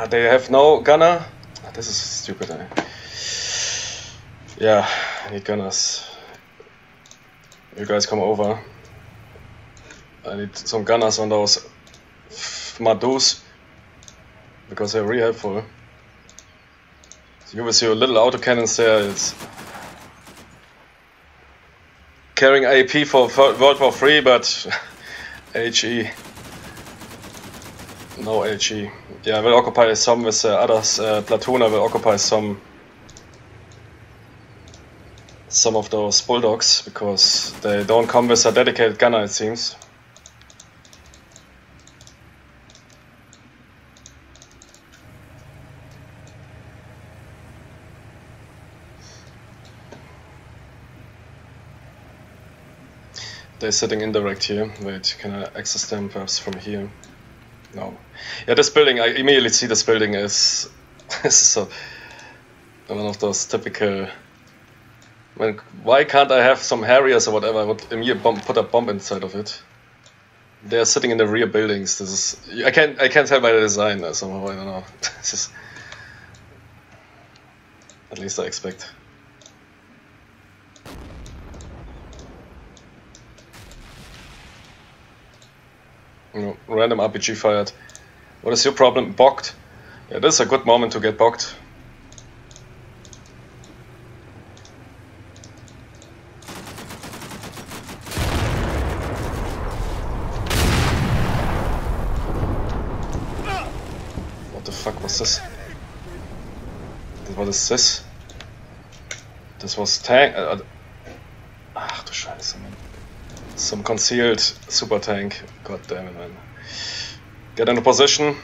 Uh, they have no gunner. Ah, this is stupid. Eh? Yeah, I need gunners. You guys come over. I need some gunners on those Marders because they're really helpful. You with your little autocannons there, it's carrying AP for World War 3, but HE. No HE. Yeah, I will occupy some with uh, others. Uh, Platoon, I will occupy some some of those bulldogs because they don't come with a dedicated gunner, it seems. They're sitting indirect here. Wait, can I access them perhaps from here? No. Yeah, this building, I immediately see this building is, is so, one of those typical when, why can't I have some Harriers or whatever? I would immediately bomb, put a bomb inside of it. They're sitting in the rear buildings. This is I can't I can't tell by the design uh, somehow. I don't know. this is at least I expect. No, random RPG fired. What is your problem? Bogged? Yeah, this is a good moment to get bogged. What the fuck was this? What is this? This was tank. Uh, ach du Scheiße, man. Some concealed super tank. God damn it, man. Get into position.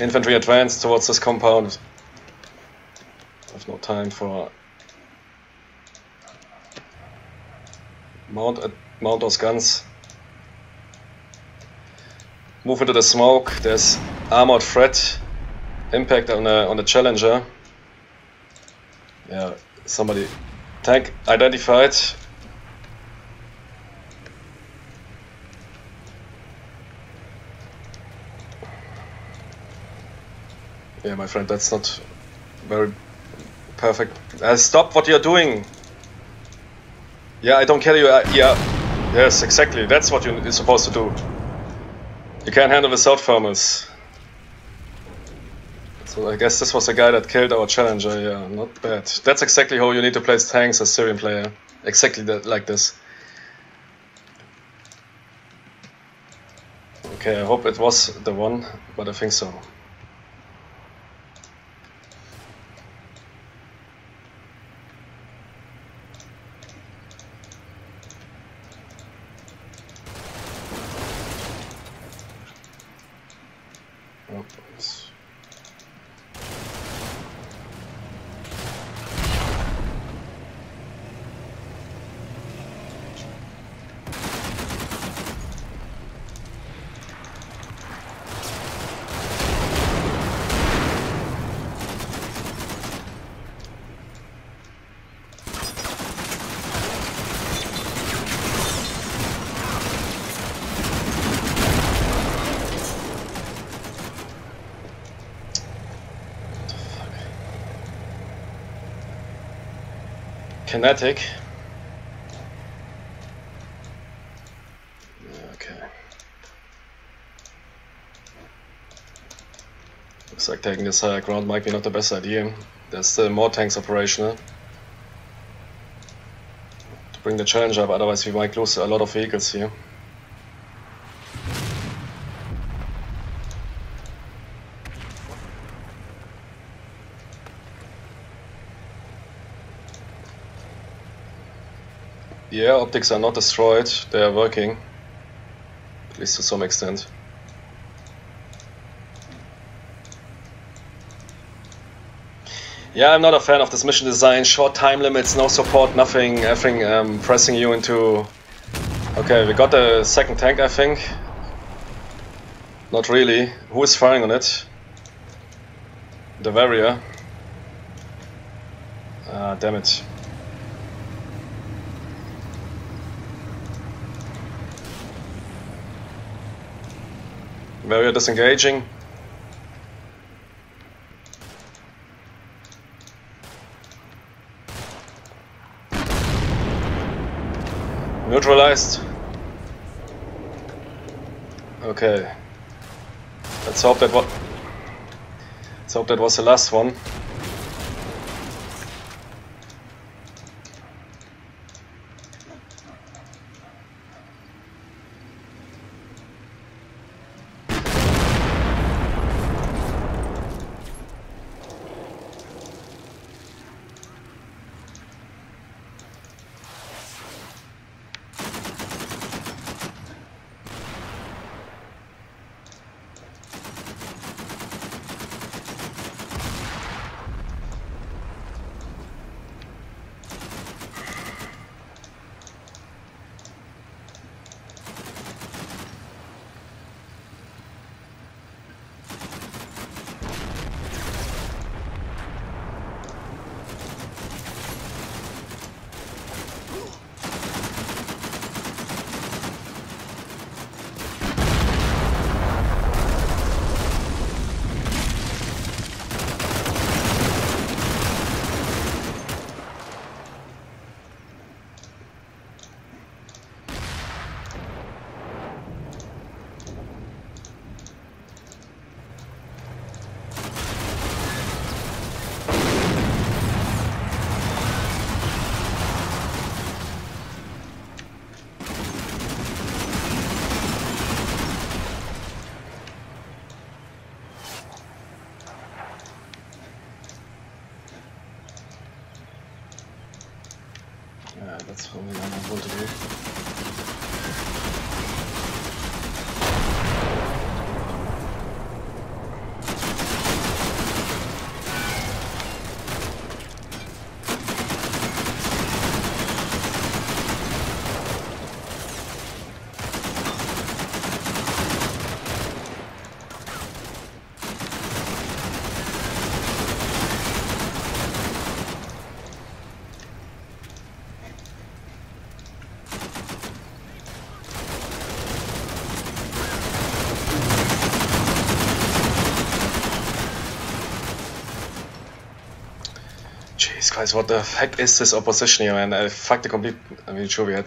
Infantry advance towards this compound. I have no time for Mount, uh, mount those guns. Move into the smoke. There's armored threat. Impact on the on the Challenger. Yeah, somebody. Tank identified. Yeah, my friend, that's not very perfect. Uh, stop what you're doing! Yeah, I don't care you. Uh, yeah, yes, exactly. That's what you're supposed to do. You can't handle the without farmers. So I guess this was the guy that killed our challenger. Yeah, not bad. That's exactly how you need to place tanks as Syrian player. Exactly that, like this. Okay, I hope it was the one, but I think so. Kinetic. Okay. Looks like taking this higher ground might be not the best idea. There's still more tanks operational. To bring the challenge up, otherwise we might lose a lot of vehicles here. Yeah, optics are not destroyed, they are working. At least to some extent. Yeah, I'm not a fan of this mission design. Short time limits, no support, nothing, everything um, pressing you into... Okay, we got the second tank, I think. Not really. Who is firing on it? The Warrior. Ah, damn it. Very disengaging. Neutralized. Okay. Let's hope that what. Let's hope that was the last one. Guys, what the heck is this opposition here, man? Äh, I fucked the complete. I mean, sure we had.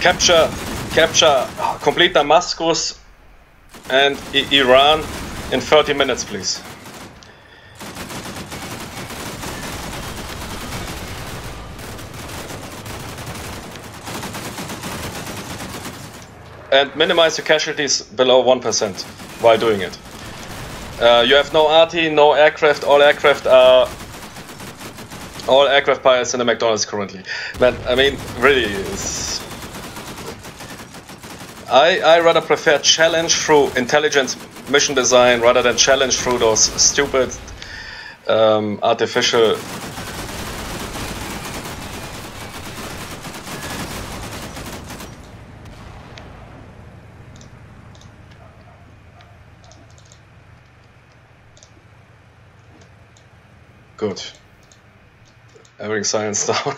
Capture, capture, complete Damascus and I Iran in 30 minutes, please. And minimize your casualties below 1% while doing it. Uh, you have no arty, no aircraft, all aircraft are all aircraft pilots in the McDonald's currently. Man, I mean, really, it's... I, I rather prefer challenge through intelligent mission design rather than challenge through those stupid um, artificial Good. Everything science down.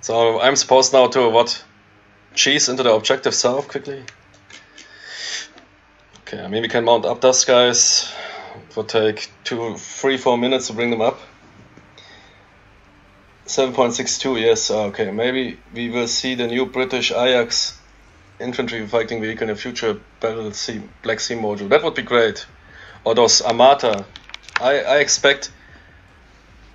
so I'm supposed now to what? Cheese into the objective south quickly. Okay, I mean we can mount up those guys. It will take two, three, four minutes to bring them up. 7.62, yes, ah, okay. Maybe we will see the new British Ajax infantry fighting vehicle in the future Battle Sea, Black Sea module. That would be great. Or those Armata. I, I expect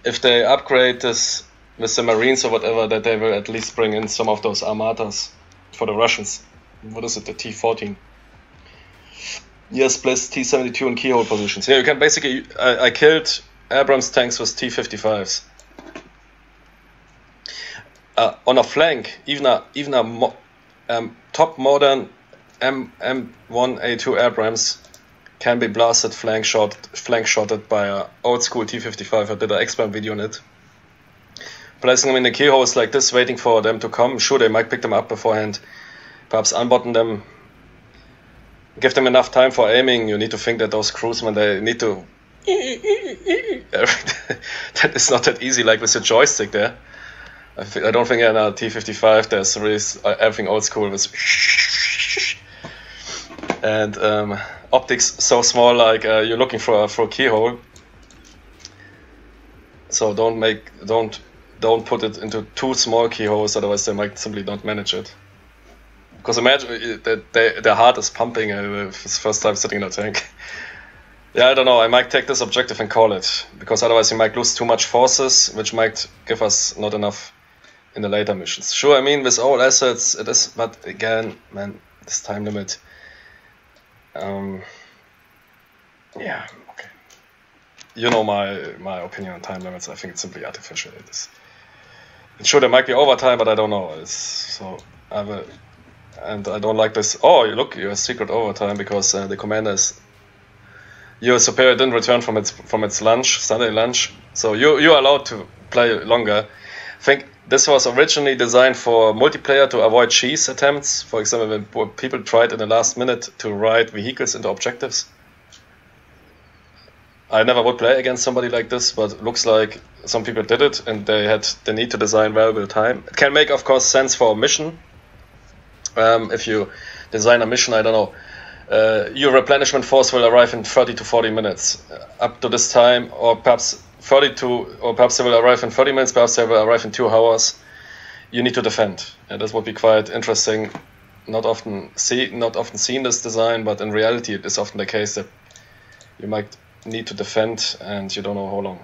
if they upgrade this with the Marines or whatever, that they will at least bring in some of those armatas for the Russians. What is it, the T 14? Yes, plus T 72 in keyhole positions. Yeah, you can basically. I, I killed Abrams tanks with T 55s. Uh, on a flank, even a, even a mo um, top modern M M1A2 Abrams can be blasted flank shot flank shotted by an old school T55. I did an expert video on it. Placing them in the keyholes like this, waiting for them to come. Sure, they might pick them up beforehand. Perhaps unbutton them. Give them enough time for aiming. You need to think that those crews, when they need to. that is not that easy, like with the joystick there. I, I don't think in a T55 there's really uh, everything old school with and um, optics so small like uh, you're looking for a, for a keyhole. So don't make don't don't put it into too small keyholes, otherwise they might simply not manage it. Because imagine uh, that they, their heart is pumping uh, it's first time sitting in a tank. yeah, I don't know. I might take this objective and call it because otherwise we might lose too much forces, which might give us not enough in the later missions. Sure, I mean with all assets it is, but again, man, this time limit. Um, yeah, okay. You know my my opinion on time limits. I think it's simply artificial. It is. And sure, there might be overtime, but I don't know. It's, so I a, and I don't like this. Oh, you look, you have secret overtime because uh, the commander is your superior didn't return from its from its lunch, Sunday lunch. So you you're allowed to play longer. Think this was originally designed for multiplayer to avoid cheese attempts. For example, when people tried in the last minute to ride vehicles into objectives. I never would play against somebody like this, but looks like some people did it and they had the need to design valuable time. It can make, of course, sense for a mission. Um, if you design a mission, I don't know, uh, your replenishment force will arrive in 30 to 40 minutes. Up to this time, or perhaps 32, or perhaps they will arrive in 30 minutes, perhaps they will arrive in two hours. You need to defend, and this would be quite interesting. Not often see, not often seen this design, but in reality, it is often the case that you might need to defend, and you don't know how long.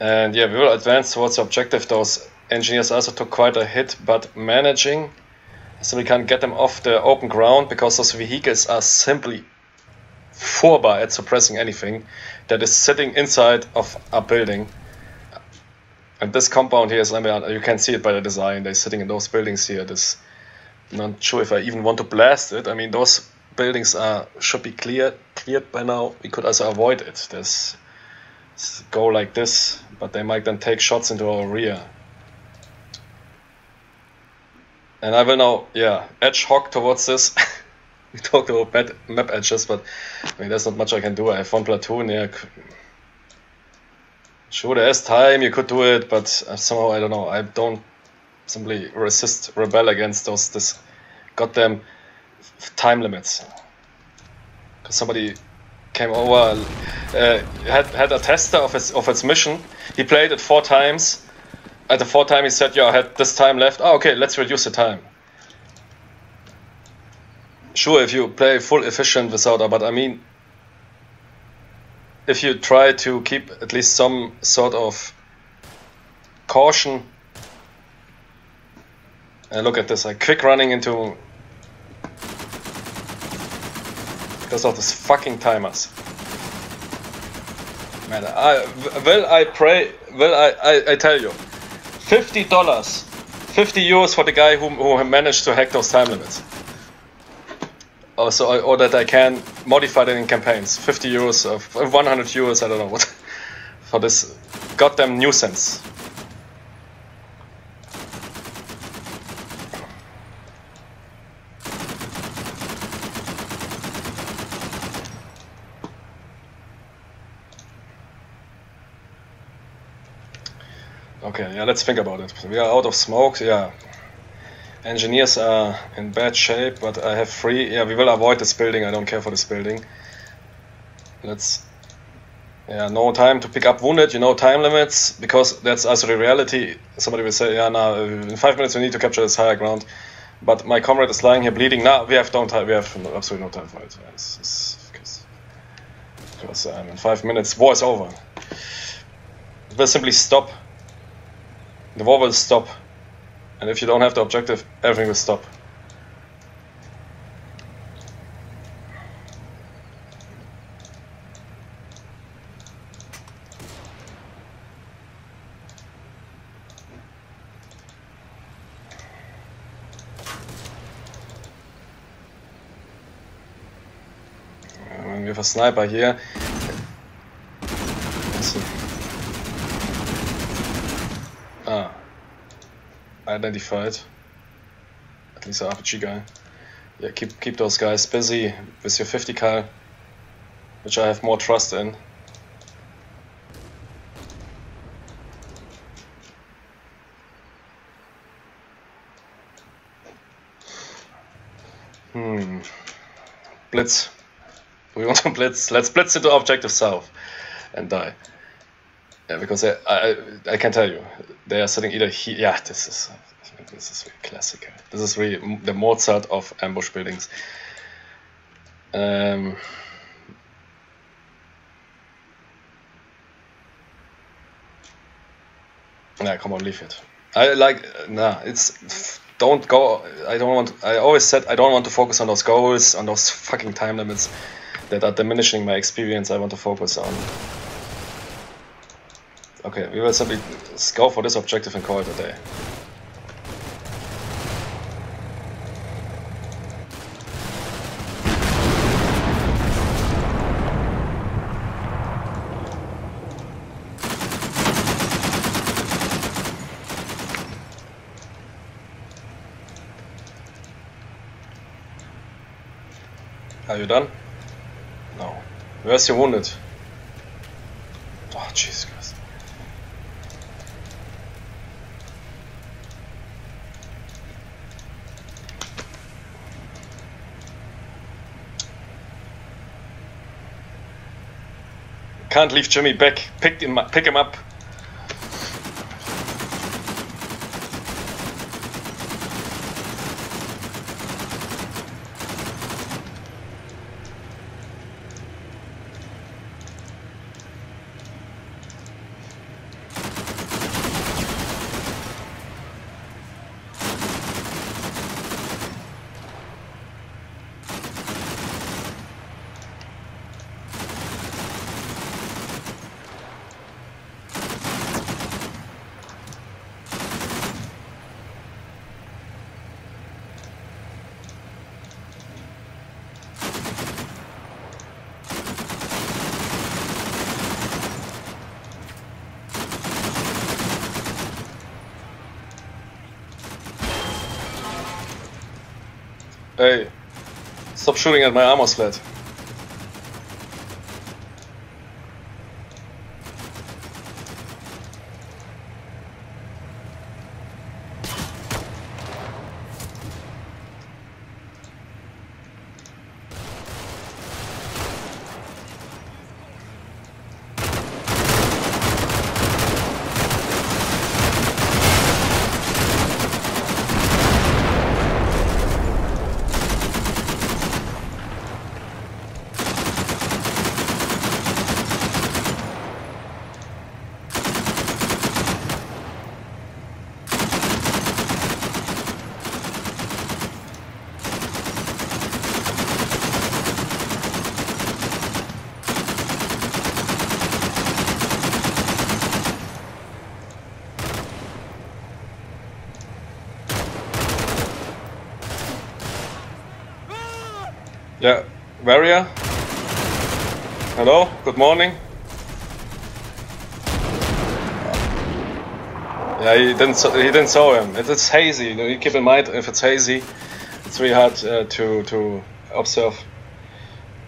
And yeah, we will advance towards the objective. Those engineers also took quite a hit, but managing, so we can't get them off the open ground because those vehicles are simply furchtbar at suppressing anything that is sitting inside of a building. And this compound here is, I mean, you can see it by the design. They're sitting in those buildings here. This, not sure if I even want to blast it. I mean, those buildings are should be cleared cleared by now. We could also avoid it. This go like this, but they might then take shots into our rear. And I will now, yeah, edge hug towards this. we talked about map, map edges, but I mean, there's not much I can do. I have one platoon, yeah. Sure, there is time, you could do it, but somehow, I don't know, I don't simply resist, rebel against those, this goddamn time limits. Because somebody came over, uh, had, had a tester of its, of its mission, he played it four times, at the fourth time he said, yeah, I had this time left, oh, okay, let's reduce the time sure if you play full efficient without but I mean if you try to keep at least some sort of caution and look at this I quick running into because of this fucking timers. Man I will I pray will I I, I tell you fifty dollars 50 euros for the guy who, who managed to hack those time limits Oh, also, uh, or that I can modify it in campaigns. 50 euros, of uh, 100 euros, I don't know what, for this goddamn nuisance. Okay, yeah, let's think about it. We are out of smoke, yeah. Engineers are in bad shape, but I have three. Yeah, we will avoid this building. I don't care for this building. Let's... Yeah, no time to pick up wounded, you know, time limits, because that's also the reality. Somebody will say, yeah, now in five minutes we need to capture this higher ground. But my comrade is lying here bleeding. Now we have don't time. We have absolutely no time for it. It's, it's because because um, in five minutes war is over. It will simply stop. The war will stop. And if you don't have the objective, everything will stop. we have a sniper here. Ah identified. At least an RPG guy. Yeah, keep keep those guys busy with your 50 cal, which I have more trust in. Hmm. Blitz. We want to blitz. Let's blitz into objective south and die. Yeah, because I, I, I can tell you, they are sitting either here. Yeah, this is this is really classic. This is really the Mozart of ambush buildings. Um, yeah, come on, leave it. I like nah. It's don't go. I don't want. I always said I don't want to focus on those goals, on those fucking time limits that are diminishing my experience. I want to focus on. Okay, we will simply go for this objective and call it a day. Are you done? No. Where's your wounded? Oh, Jesus Christ. Can't leave Jimmy back. Pick him. Pick him up. Hey, stop shooting at my armor sled. Yeah, Varia. Hello, good morning. Yeah, he didn't. He didn't saw him. It's hazy. You, know, you keep in mind if it's hazy, it's really hard uh, to to observe.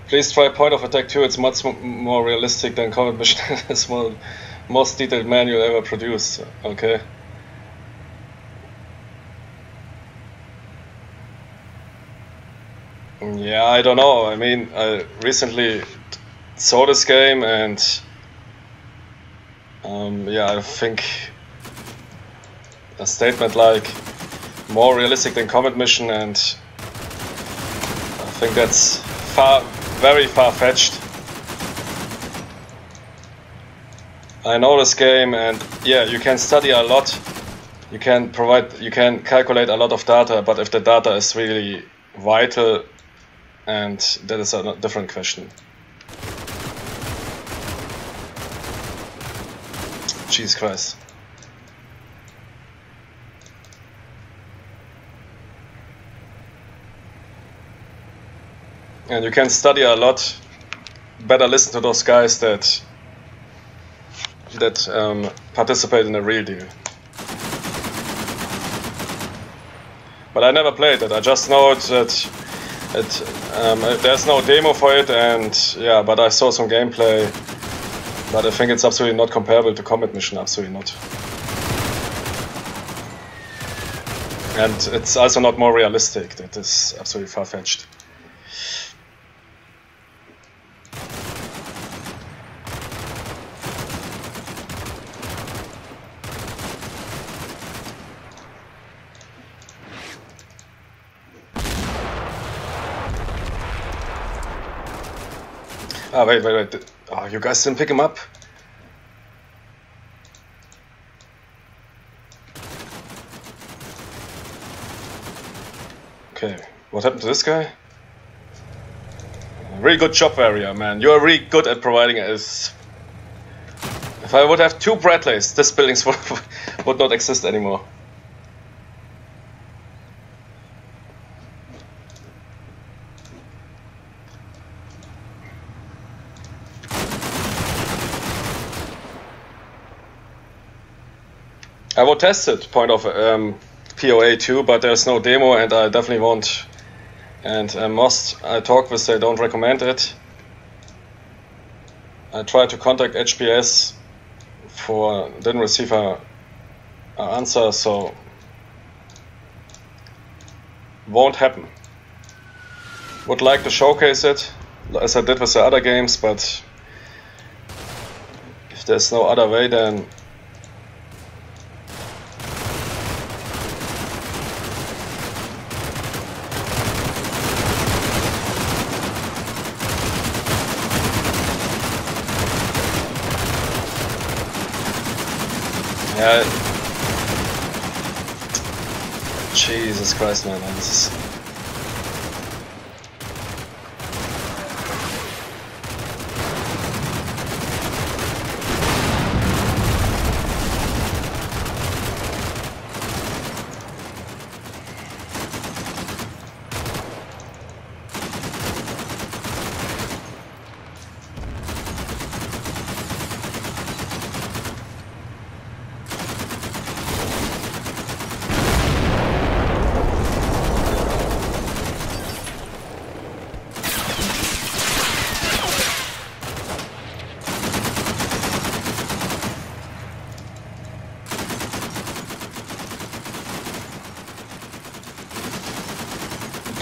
Please try Point of Attack 2. It's much more realistic than combat mission. it's one most detailed manual ever produced. Okay. Yeah, I don't know. I mean, I recently saw this game and um, yeah, I think a statement like more realistic than Combat Mission and I think that's far, very far-fetched. I know this game and yeah, you can study a lot. You can provide, you can calculate a lot of data, but if the data is really vital and that is a different question. Jesus Christ. And you can study a lot. Better listen to those guys that that um, participate in the real deal. But I never played it. I just know that it, um, there's no demo for it, and yeah, but I saw some gameplay. But I think it's absolutely not comparable to Combat Mission, absolutely not. And it's also not more realistic. That is absolutely far-fetched. Ah, wait, wait, wait. Oh, you guys didn't pick him up? Okay, what happened to this guy? Really good job, area, man. You are really good at providing us. If I would have two Bradleys, this building would not exist anymore. I will test point of um, POA 2, but there's no demo and I definitely won't. And uh, Most I talk with, they don't recommend it. I tried to contact HPS for, didn't receive a, a answer, so won't happen. Would like to showcase it, as I did with the other games, but if there's no other way, then Ja. Jesus Christ, man. Das ist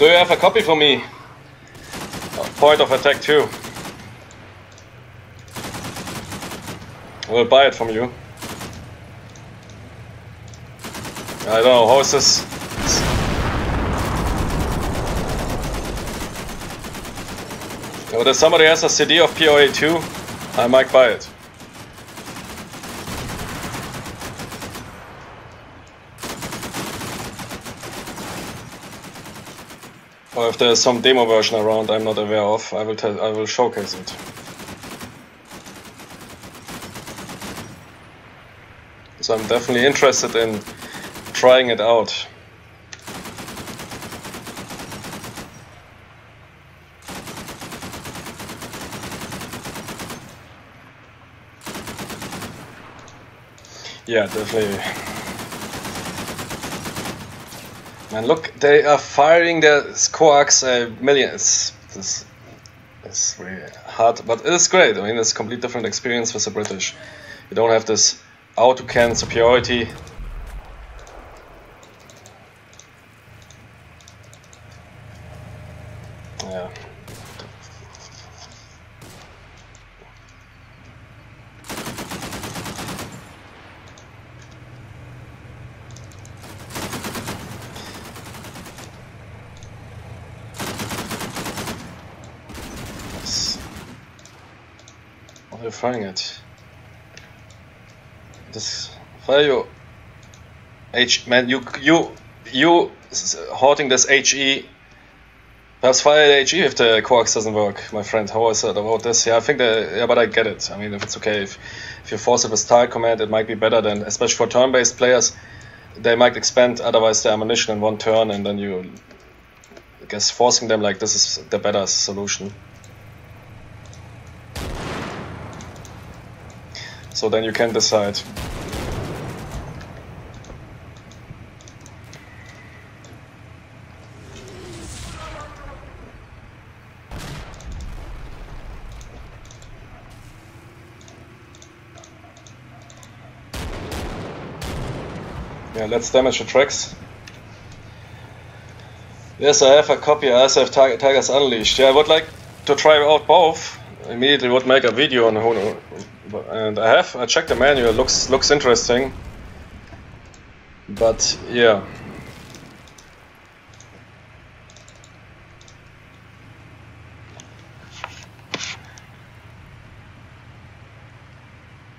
Do you have a copy for me? Point of attack 2. We'll buy it from you. I don't know, horses. this? If somebody has a CD of POA 2, I might buy it. Or if there's some demo version around I'm not aware of, I will tell I will showcase it. So I'm definitely interested in trying it out. Yeah, definitely. Man, look, they are firing their coax uh, millions. This is really hard, but it is great. I mean, it's a complete different experience with the British. You don't have this auto-can superiority you're it. This fire you H man you you you hoarding this HE Perhaps fire HE if the coax doesn't work, my friend. How is it about this? Yeah, I think that, yeah, but I get it. I mean, if it's okay, if, if you force it with tile command, it might be better than, especially for turn-based players, they might expend otherwise their ammunition in one turn, and then you, I guess, forcing them like this is the better solution. So then you can decide. Yeah, let's damage the tracks. Yes, I have a copy. I also have Tigers Unleashed. Yeah, I would like to try out both. Immediately would make a video on who, and I have. I checked the manual. looks looks interesting. But yeah.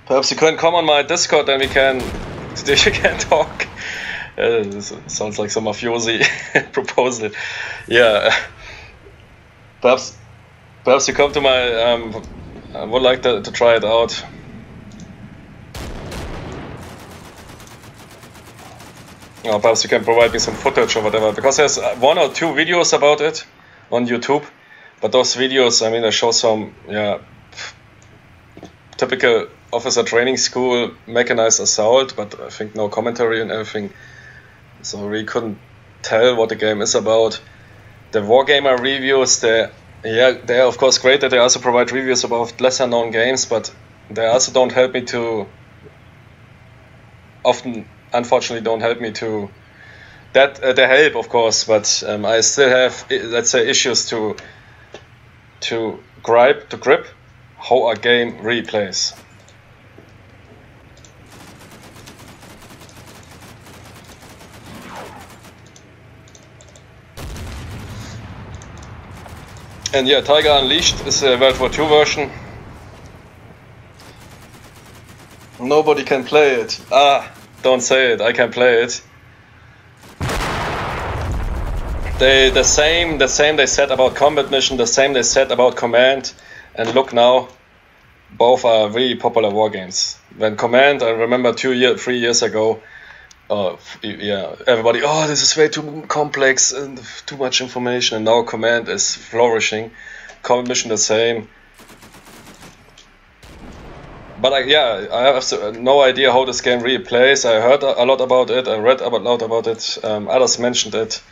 Perhaps you can come on my Discord and we can you can talk. Uh, sounds like some mafiosi proposal. Yeah. Perhaps perhaps you come to my um, I would like to, to try it out. Perhaps you can provide me some footage or whatever, because there's one or two videos about it on YouTube, but those videos, I mean, they show some, yeah, typical officer training school mechanized assault, but I think no commentary and everything. So we couldn't tell what the game is about. The Wargamer reviews, they yeah, they are of course great that they also provide reviews about lesser known games, but they also don't help me to often unfortunately don't help me to that uh, they help of course but um, I still have let's say issues to to grip to grip how a game replays And yeah, Tiger Unleashed is a World War II version. Nobody can play it. Ah, don't say it. I can play it. They the same the same they said about combat mission, the same they said about command, and look now, both are really popular war games. When command, I remember two year three years ago, uh, yeah, everybody, oh, this is way too complex and too much information. And now Command is flourishing. Command Mission the same. But I, yeah, I have no idea how this game really plays. I heard a lot about it. I read a lot about it. Um, others mentioned it.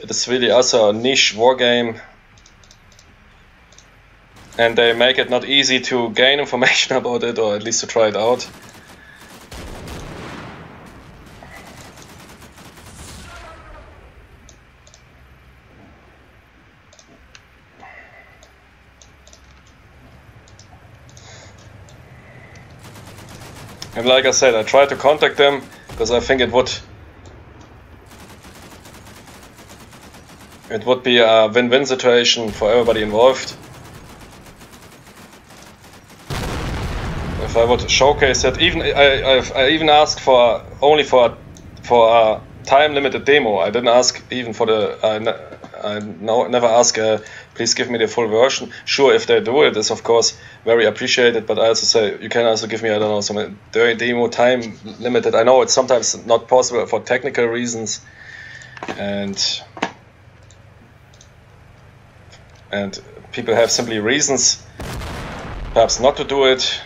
It is really also a niche war game. And they make it not easy to gain information about it, or at least to try it out. And like I said, I tried to contact them because I think it would it would be a win-win situation for everybody involved. If I would showcase it, even I, I've, I even asked for only for for a time-limited demo. I didn't ask even for the. I, I no, never ask. Uh, please give me the full version. Sure, if they do it, is of course very appreciated. But I also say you can also give me I don't know some during demo time limited. I know it's sometimes not possible for technical reasons, and and people have simply reasons perhaps not to do it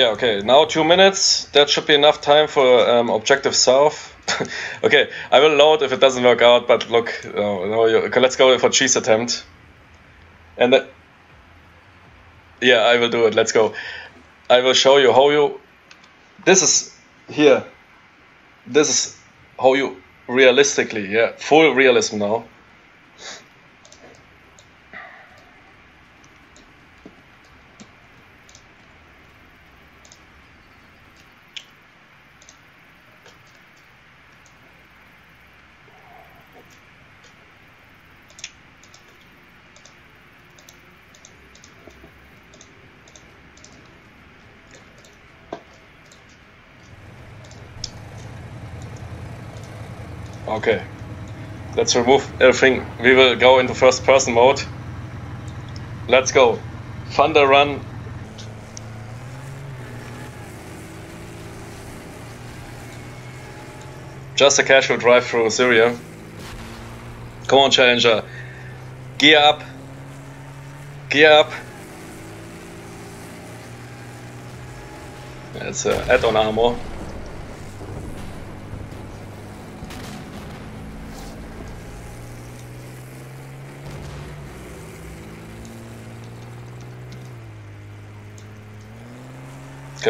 Yeah, okay. Now two minutes. That should be enough time for um, objective south. okay, I will load if it doesn't work out, but look, no, no, okay, let's go for cheese attempt. And then, yeah, I will do it. Let's go. I will show you how you. This is here. This is how you realistically, yeah, full realism now. Okay. Let's remove everything. We will go into first person mode. Let's go. Thunder run. Just a casual drive through Syria. Come on, Challenger. Gear up. Gear up. It's uh, add-on armor.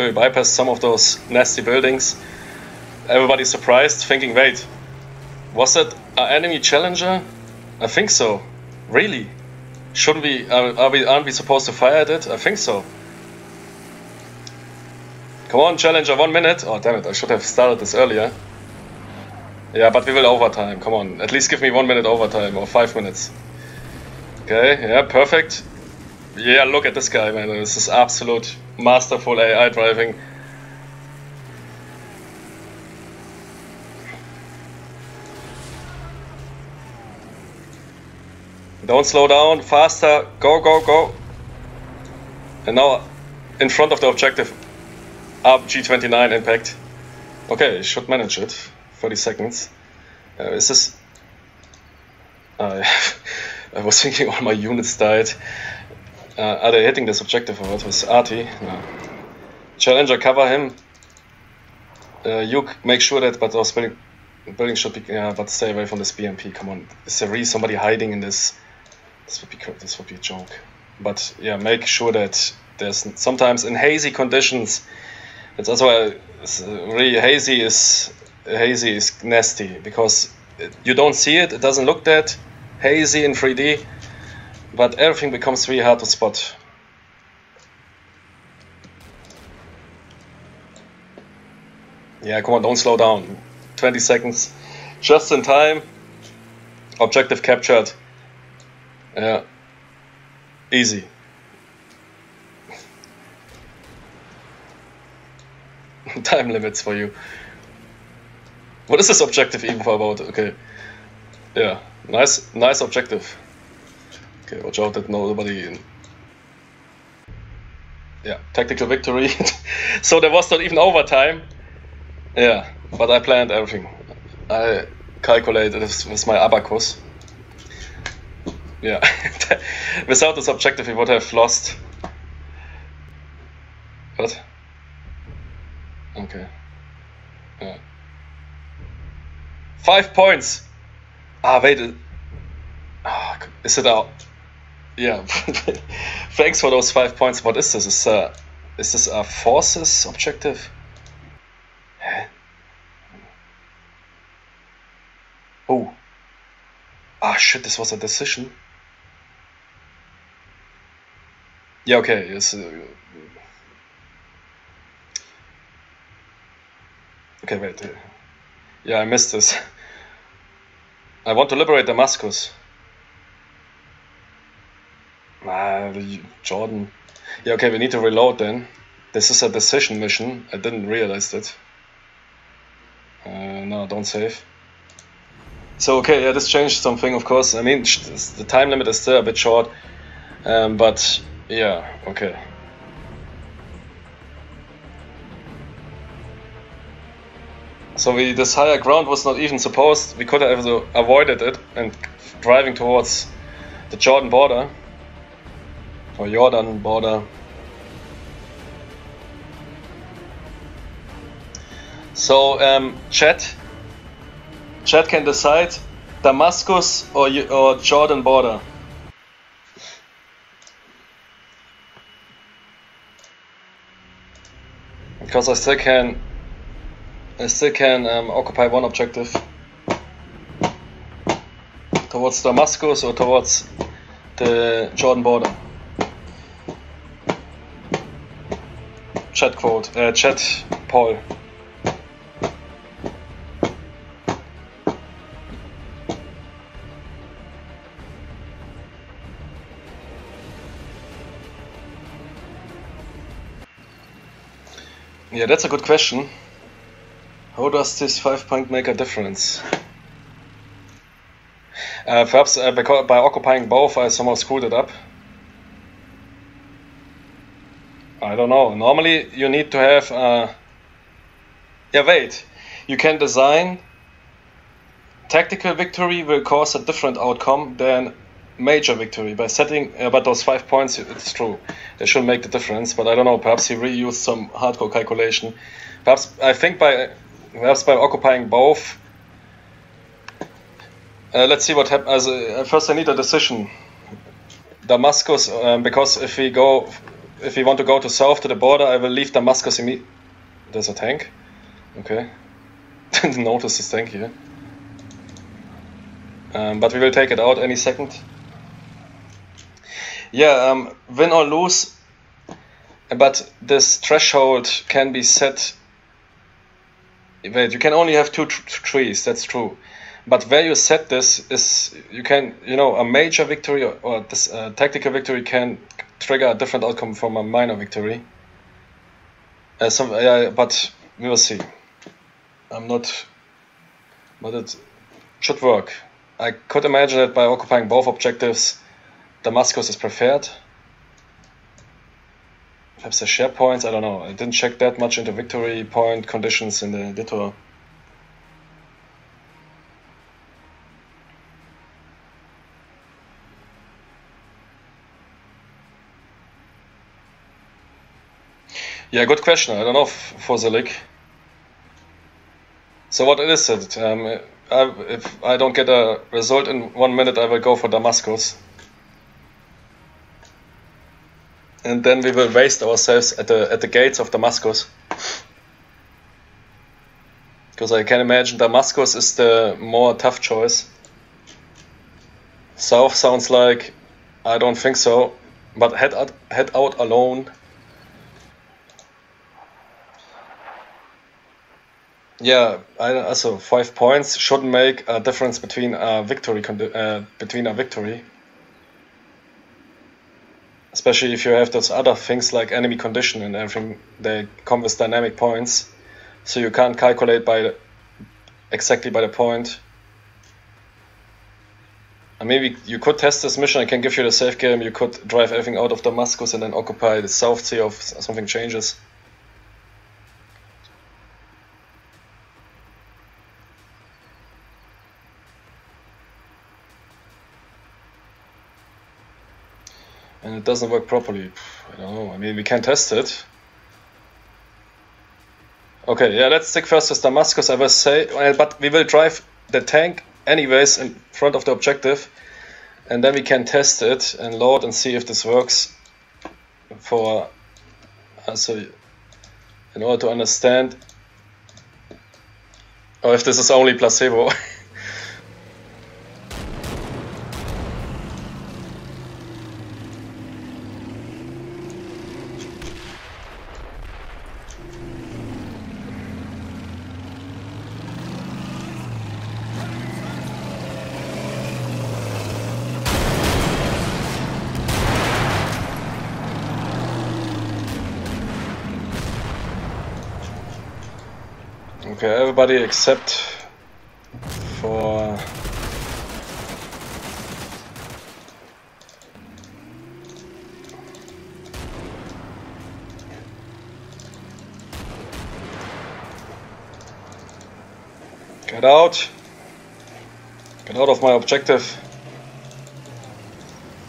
We bypass some of those nasty buildings. Everybody's surprised, thinking, wait, was that an enemy challenger? I think so. Really? Shouldn't we, are we, aren't we supposed to fire at it? I think so. Come on, Challenger, one minute. Oh, damn it, I should have started this earlier. Yeah, but we will overtime. Come on, at least give me one minute overtime or five minutes. Okay, yeah, perfect. Yeah, look at this guy, man. This is absolute masterful AI driving. Don't slow down, faster, go, go, go. And now in front of the objective, RPG-29 impact. Okay, should manage it. 30 seconds. Uh, is this... Uh, I was thinking all my units died. Uh, are they hitting this objective or what? With Arty? No. Challenger, cover him. Uh, you make sure that, but those building, building should be, yeah, but stay away from this BMP. Come on, is there really somebody hiding in this? This would be this would be a joke. But yeah, make sure that there's sometimes in hazy conditions it's also it's really hazy is hazy is nasty because you don't see it. It doesn't look that hazy in 3D, but everything becomes really hard to spot. Yeah, come on, don't slow down. 20 seconds, just in time. Objective captured. Yeah, easy. time limits for you. What is this objective even for about? Okay. Yeah, nice, nice objective. Okay, watch out that nobody. Yeah, tactical victory. so there was not even overtime. Yeah, but I planned everything. I calculated with my abacus. Yeah, without this objective, we would have lost. What? Okay. Yeah. Five points. Ah, wait. Ah, is it out? Yeah. Thanks for those five points. What is this? Is uh, is this a forces objective? Oh. Ah, shit. This was a decision. Yeah. Okay. Yes. Uh, Okay, wait. Yeah, I missed this. I want to liberate Damascus. Ah, Jordan. Yeah, okay, we need to reload then. This is a decision mission. I didn't realize that. Uh, no, don't save. So, okay, yeah, this changed something, of course. I mean, the time limit is still a bit short. Um, but, yeah, okay. So we, this higher ground was not even supposed, we could have avoided it and driving towards the Jordan border, or Jordan border. So um, chat, chat can decide Damascus or, or Jordan border. Because I still can I still can um, occupy one objective towards Damascus or towards the Jordan border. Chat quote, uh, chat Paul. Yeah, that's a good question. How does this 5 point make a difference? Uh, perhaps uh, by occupying both I somehow screwed it up. I don't know. Normally you need to have... Uh... Yeah, wait. You can design... Tactical victory will cause a different outcome than major victory. By setting... Uh, but those 5 points, it's true. They should make the difference. But I don't know. Perhaps he reused some hardcore calculation. Perhaps I think by Perhaps by occupying both. Uh, let's see what happens. Uh, first, I need a decision. Damascus, um, because if we go if we want to go to south to the border, I will leave Damascus immediately. There's a tank. Okay. Didn't notice this tank here. Um, but we will take it out any second. Yeah, um, win or lose. But this threshold can be set. Wait, you can only have two tr trees. That's true. But where you set this is you can you know a major victory or, or this uh, tactical victory can trigger a different outcome from a minor victory. Uh, so, yeah, but we will see. I'm not, but it should work. I could imagine that by occupying both objectives, Damascus is preferred. Perhaps the share points, I don't know. I didn't check that much into victory point conditions in the editor. Yeah, good question. I don't know for Zelik. So what is it? Um, I, if I don't get a result in one minute, I will go for Damascus. And then we will waste ourselves at the at the gates of Damascus. Because I can imagine Damascus is the more tough choice. South sounds like I don't think so, but head out, head out alone Yeah, I, also five points shouldn't make a difference between a victory uh, between a victory. Especially if you have those other things like enemy condition and everything, they come with dynamic points, so you can't calculate by exactly by the point. And maybe you could test this mission. I can give you the safe game. You could drive everything out of Damascus and then occupy the south sea if something changes. And it doesn't work properly. I don't know. I mean, we can test it. Okay, yeah, let's stick first with Damascus, I will say. Uh, but we will drive the tank anyways in front of the objective. And then we can test it and load and see if this works for uh, also in order to understand or if this is only placebo. Okay, everybody except for Get out. Get out of my objective.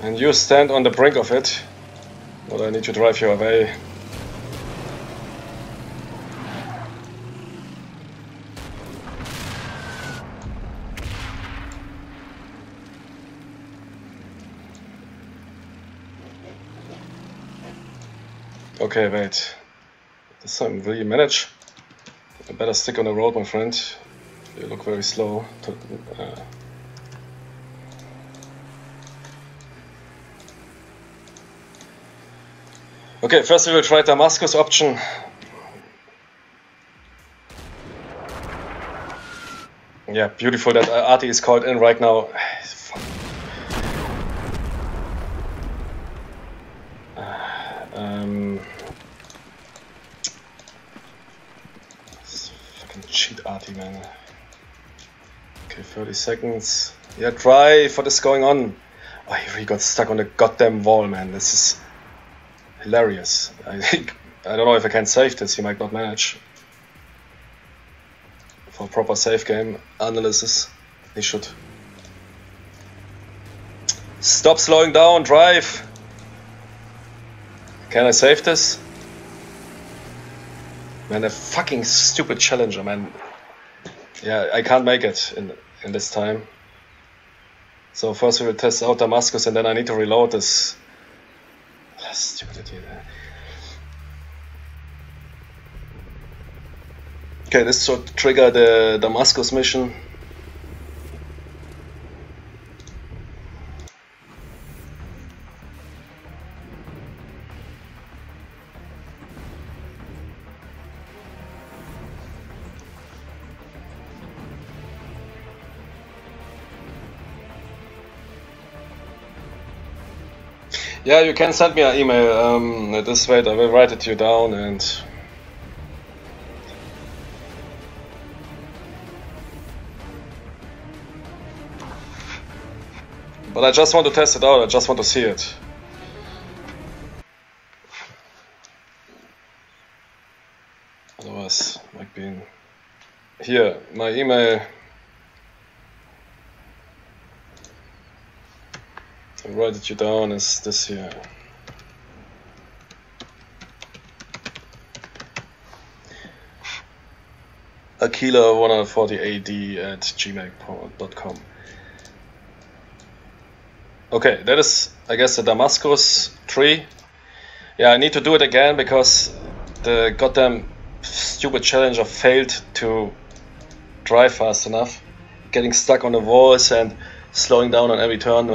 And you stand on the brink of it. But I need to drive you away. Okay, wait. This time will you manage? I better stick on the road, my friend. You look very slow. To, uh... Okay, first we will try Damascus option. Yeah, beautiful that arty is called in right now. Um, fucking cheat arty man. Okay, 30 seconds. Yeah, drive. What is going on. Oh, he really got stuck on the goddamn wall, man. This is hilarious. I think I don't know if I can save this. He might not manage. For proper save game analysis, he should. Stop slowing down, drive! Can I save this? Man, a fucking stupid challenger, man. Yeah, I can't make it in in this time. So first we will test out Damascus and then I need to reload this. Ah, stupid idiot. Okay, this should trigger the Damascus mission. Yeah, you can send me an email. Um, this way, I will write it to you down and. But I just want to test it out. I just want to see it. Otherwise, like being here, my email. I'll write it you down is this here. Aquila140ad at gmail.com. Okay, that is, I guess, the Damascus tree. Yeah, I need to do it again because the goddamn stupid challenger failed to drive fast enough. Getting stuck on the walls and slowing down on every turn.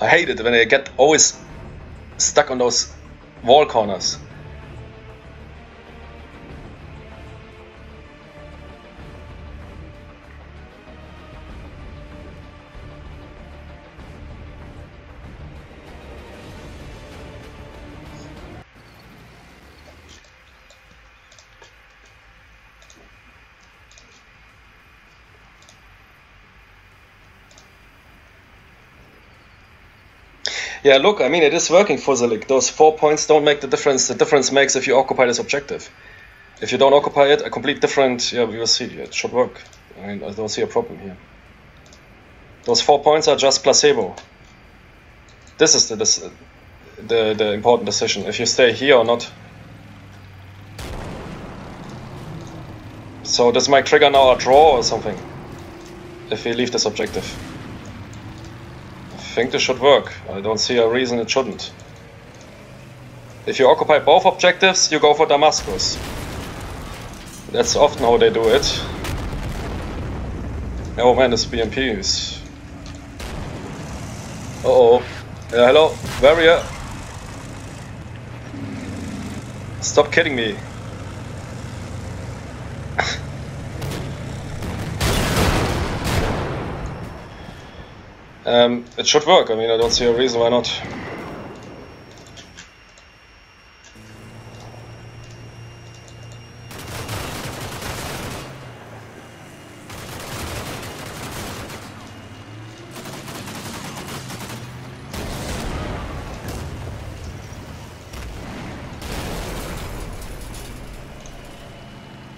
I hate it when I get always stuck on those wall corners. Yeah, look, I mean, it is working for Zelig. Those four points don't make the difference. The difference makes if you occupy this objective. If you don't occupy it, a complete different, yeah, we will see. It should work. I mean, I don't see a problem here. Those four points are just placebo. This is the, this, the, the important decision, if you stay here or not. So this might trigger now a draw or something, if we leave this objective think this should work. I don't see a reason it shouldn't. If you occupy both objectives, you go for Damascus. That's often how they do it. Oh man, this BMP is... Uh oh. Hello, where are you? Stop kidding me. Um, it should work. I mean, I don't see a reason why not.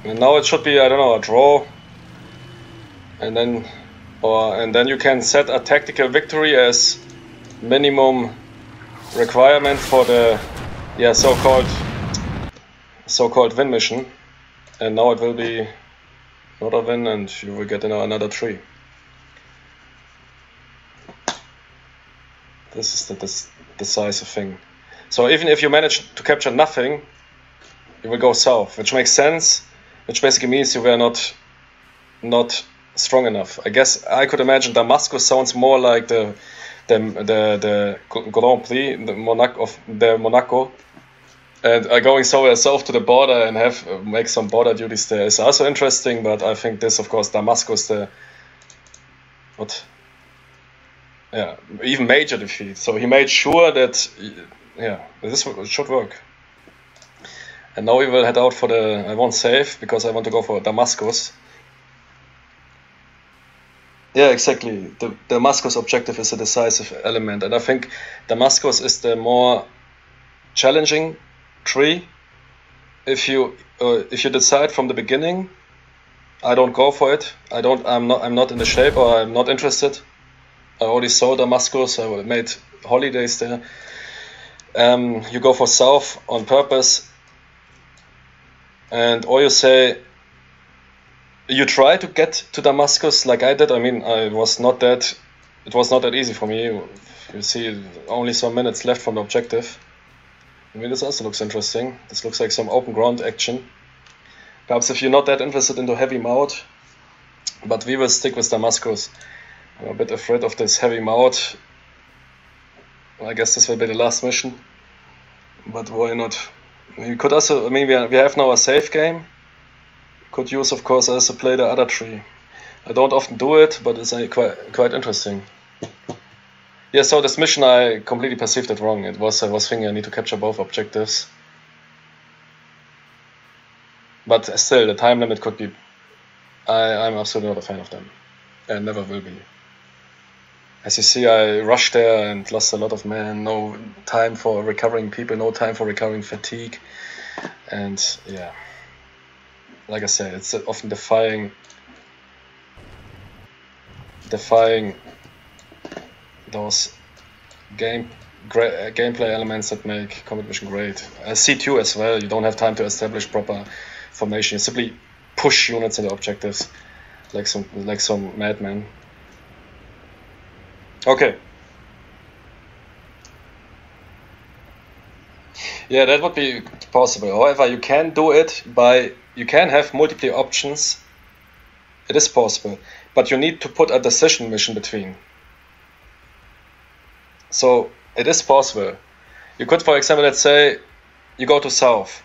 And now it should be, I don't know, a draw. And then or and then you can set a tactical victory as minimum requirement for the yeah so-called so-called win mission. And now it will be not a win and you will get another tree this is the this decisive thing. So even if you manage to capture nothing you will go south which makes sense which basically means you were not not strong enough. I guess I could imagine Damascus sounds more like the the the, the Grand Prix, the Monaco of the Monaco, and uh, going somewhere south to the border and have uh, make some border duties there is also interesting. But I think this, of course, Damascus the what. Yeah, even major defeat. So he made sure that, yeah, this should work. And now we will head out for the. I won't save because I want to go for Damascus. Yeah, exactly. The Damascus objective is a decisive element, and I think Damascus is the more challenging tree. If you uh, if you decide from the beginning, I don't go for it. I don't. I'm not. I'm not in the shape, or I'm not interested. I already saw Damascus. I made holidays there. Um, you go for south on purpose, and or you say you try to get to Damascus like I did. I mean, I was not that. It was not that easy for me. You see only some minutes left from the objective. I mean, this also looks interesting. This looks like some open ground action. Perhaps if you're not that interested into heavy mode, but we will stick with Damascus. I'm a bit afraid of this heavy mode. I guess this will be the last mission. But why not? We could also, I mean, we, we have now a safe game. Could use, of course, as also play the other tree. I don't often do it, but it's uh, quite quite interesting. Yeah, so this mission I completely perceived it wrong. It was I was thinking I need to capture both objectives. But still, the time limit could be. I, I'm absolutely not a fan of them. And never will be. As you see, I rushed there and lost a lot of men. No time for recovering people, no time for recovering fatigue. And yeah, like I said, it's often defying defying those game uh, gameplay elements that make Combat Mission great. Uh, C2 as well, you don't have time to establish proper formation. You simply push units into objectives like some like some madman. Okay. Yeah, that would be possible. However, you can do it by you can have multiple options. It is possible, but you need to put a decision mission between. So it is possible. You could, for example, let's say you go to south.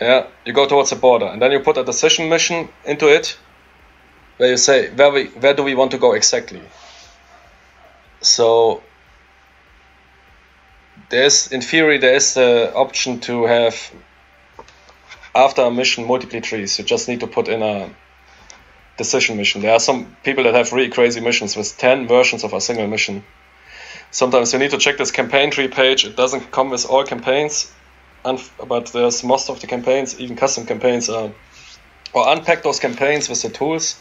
Yeah, you go towards the border, and then you put a decision mission into it, where you say where we where do we want to go exactly. So there's in theory there is the option to have after a mission multiple trees. You just need to put in a decision mission. There are some people that have really crazy missions with ten versions of a single mission sometimes you need to check this campaign tree page. It doesn't come with all campaigns, but there's most of the campaigns, even custom campaigns, uh, or unpack those campaigns with the tools.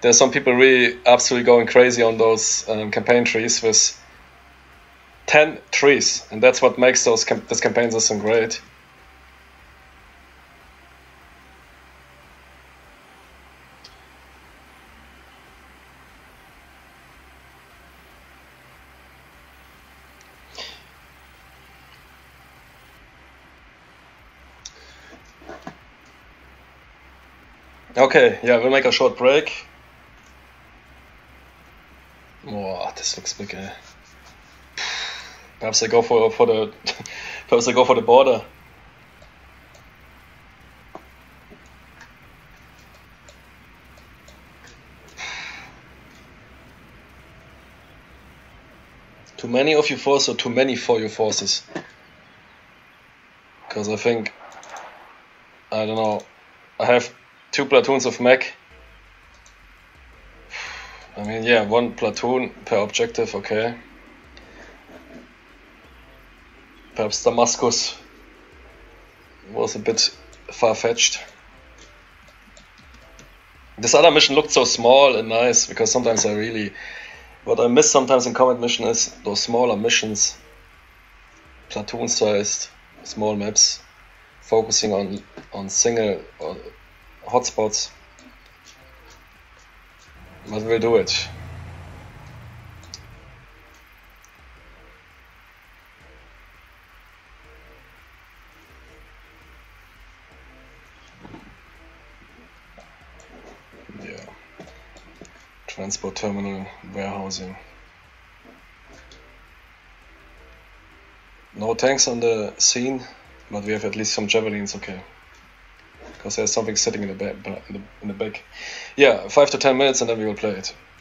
There's some people really absolutely going crazy on those um, campaign trees with 10 trees, and that's what makes those cam- this campaign system great. Okay, yeah, we'll make a short break. Oh, this looks big. Eh? Perhaps I go for for the perhaps I go for the border. Too many of your forces or too many for your forces? Because I think I don't know. I have two platoons of mech. I mean, yeah, one platoon per objective, okay. Perhaps Damascus was a bit far-fetched. This other mission looked so small and nice because sometimes I really, what I miss sometimes in combat mission is those smaller missions, platoon-sized, small maps, focusing on on single uh, hotspots. But we'll do it. Transport terminal, warehousing. No tanks on the scene, but we have at least some javelins, okay because there's something sitting in the, back, in, the, in the back. Yeah, five to ten minutes and then we will play it.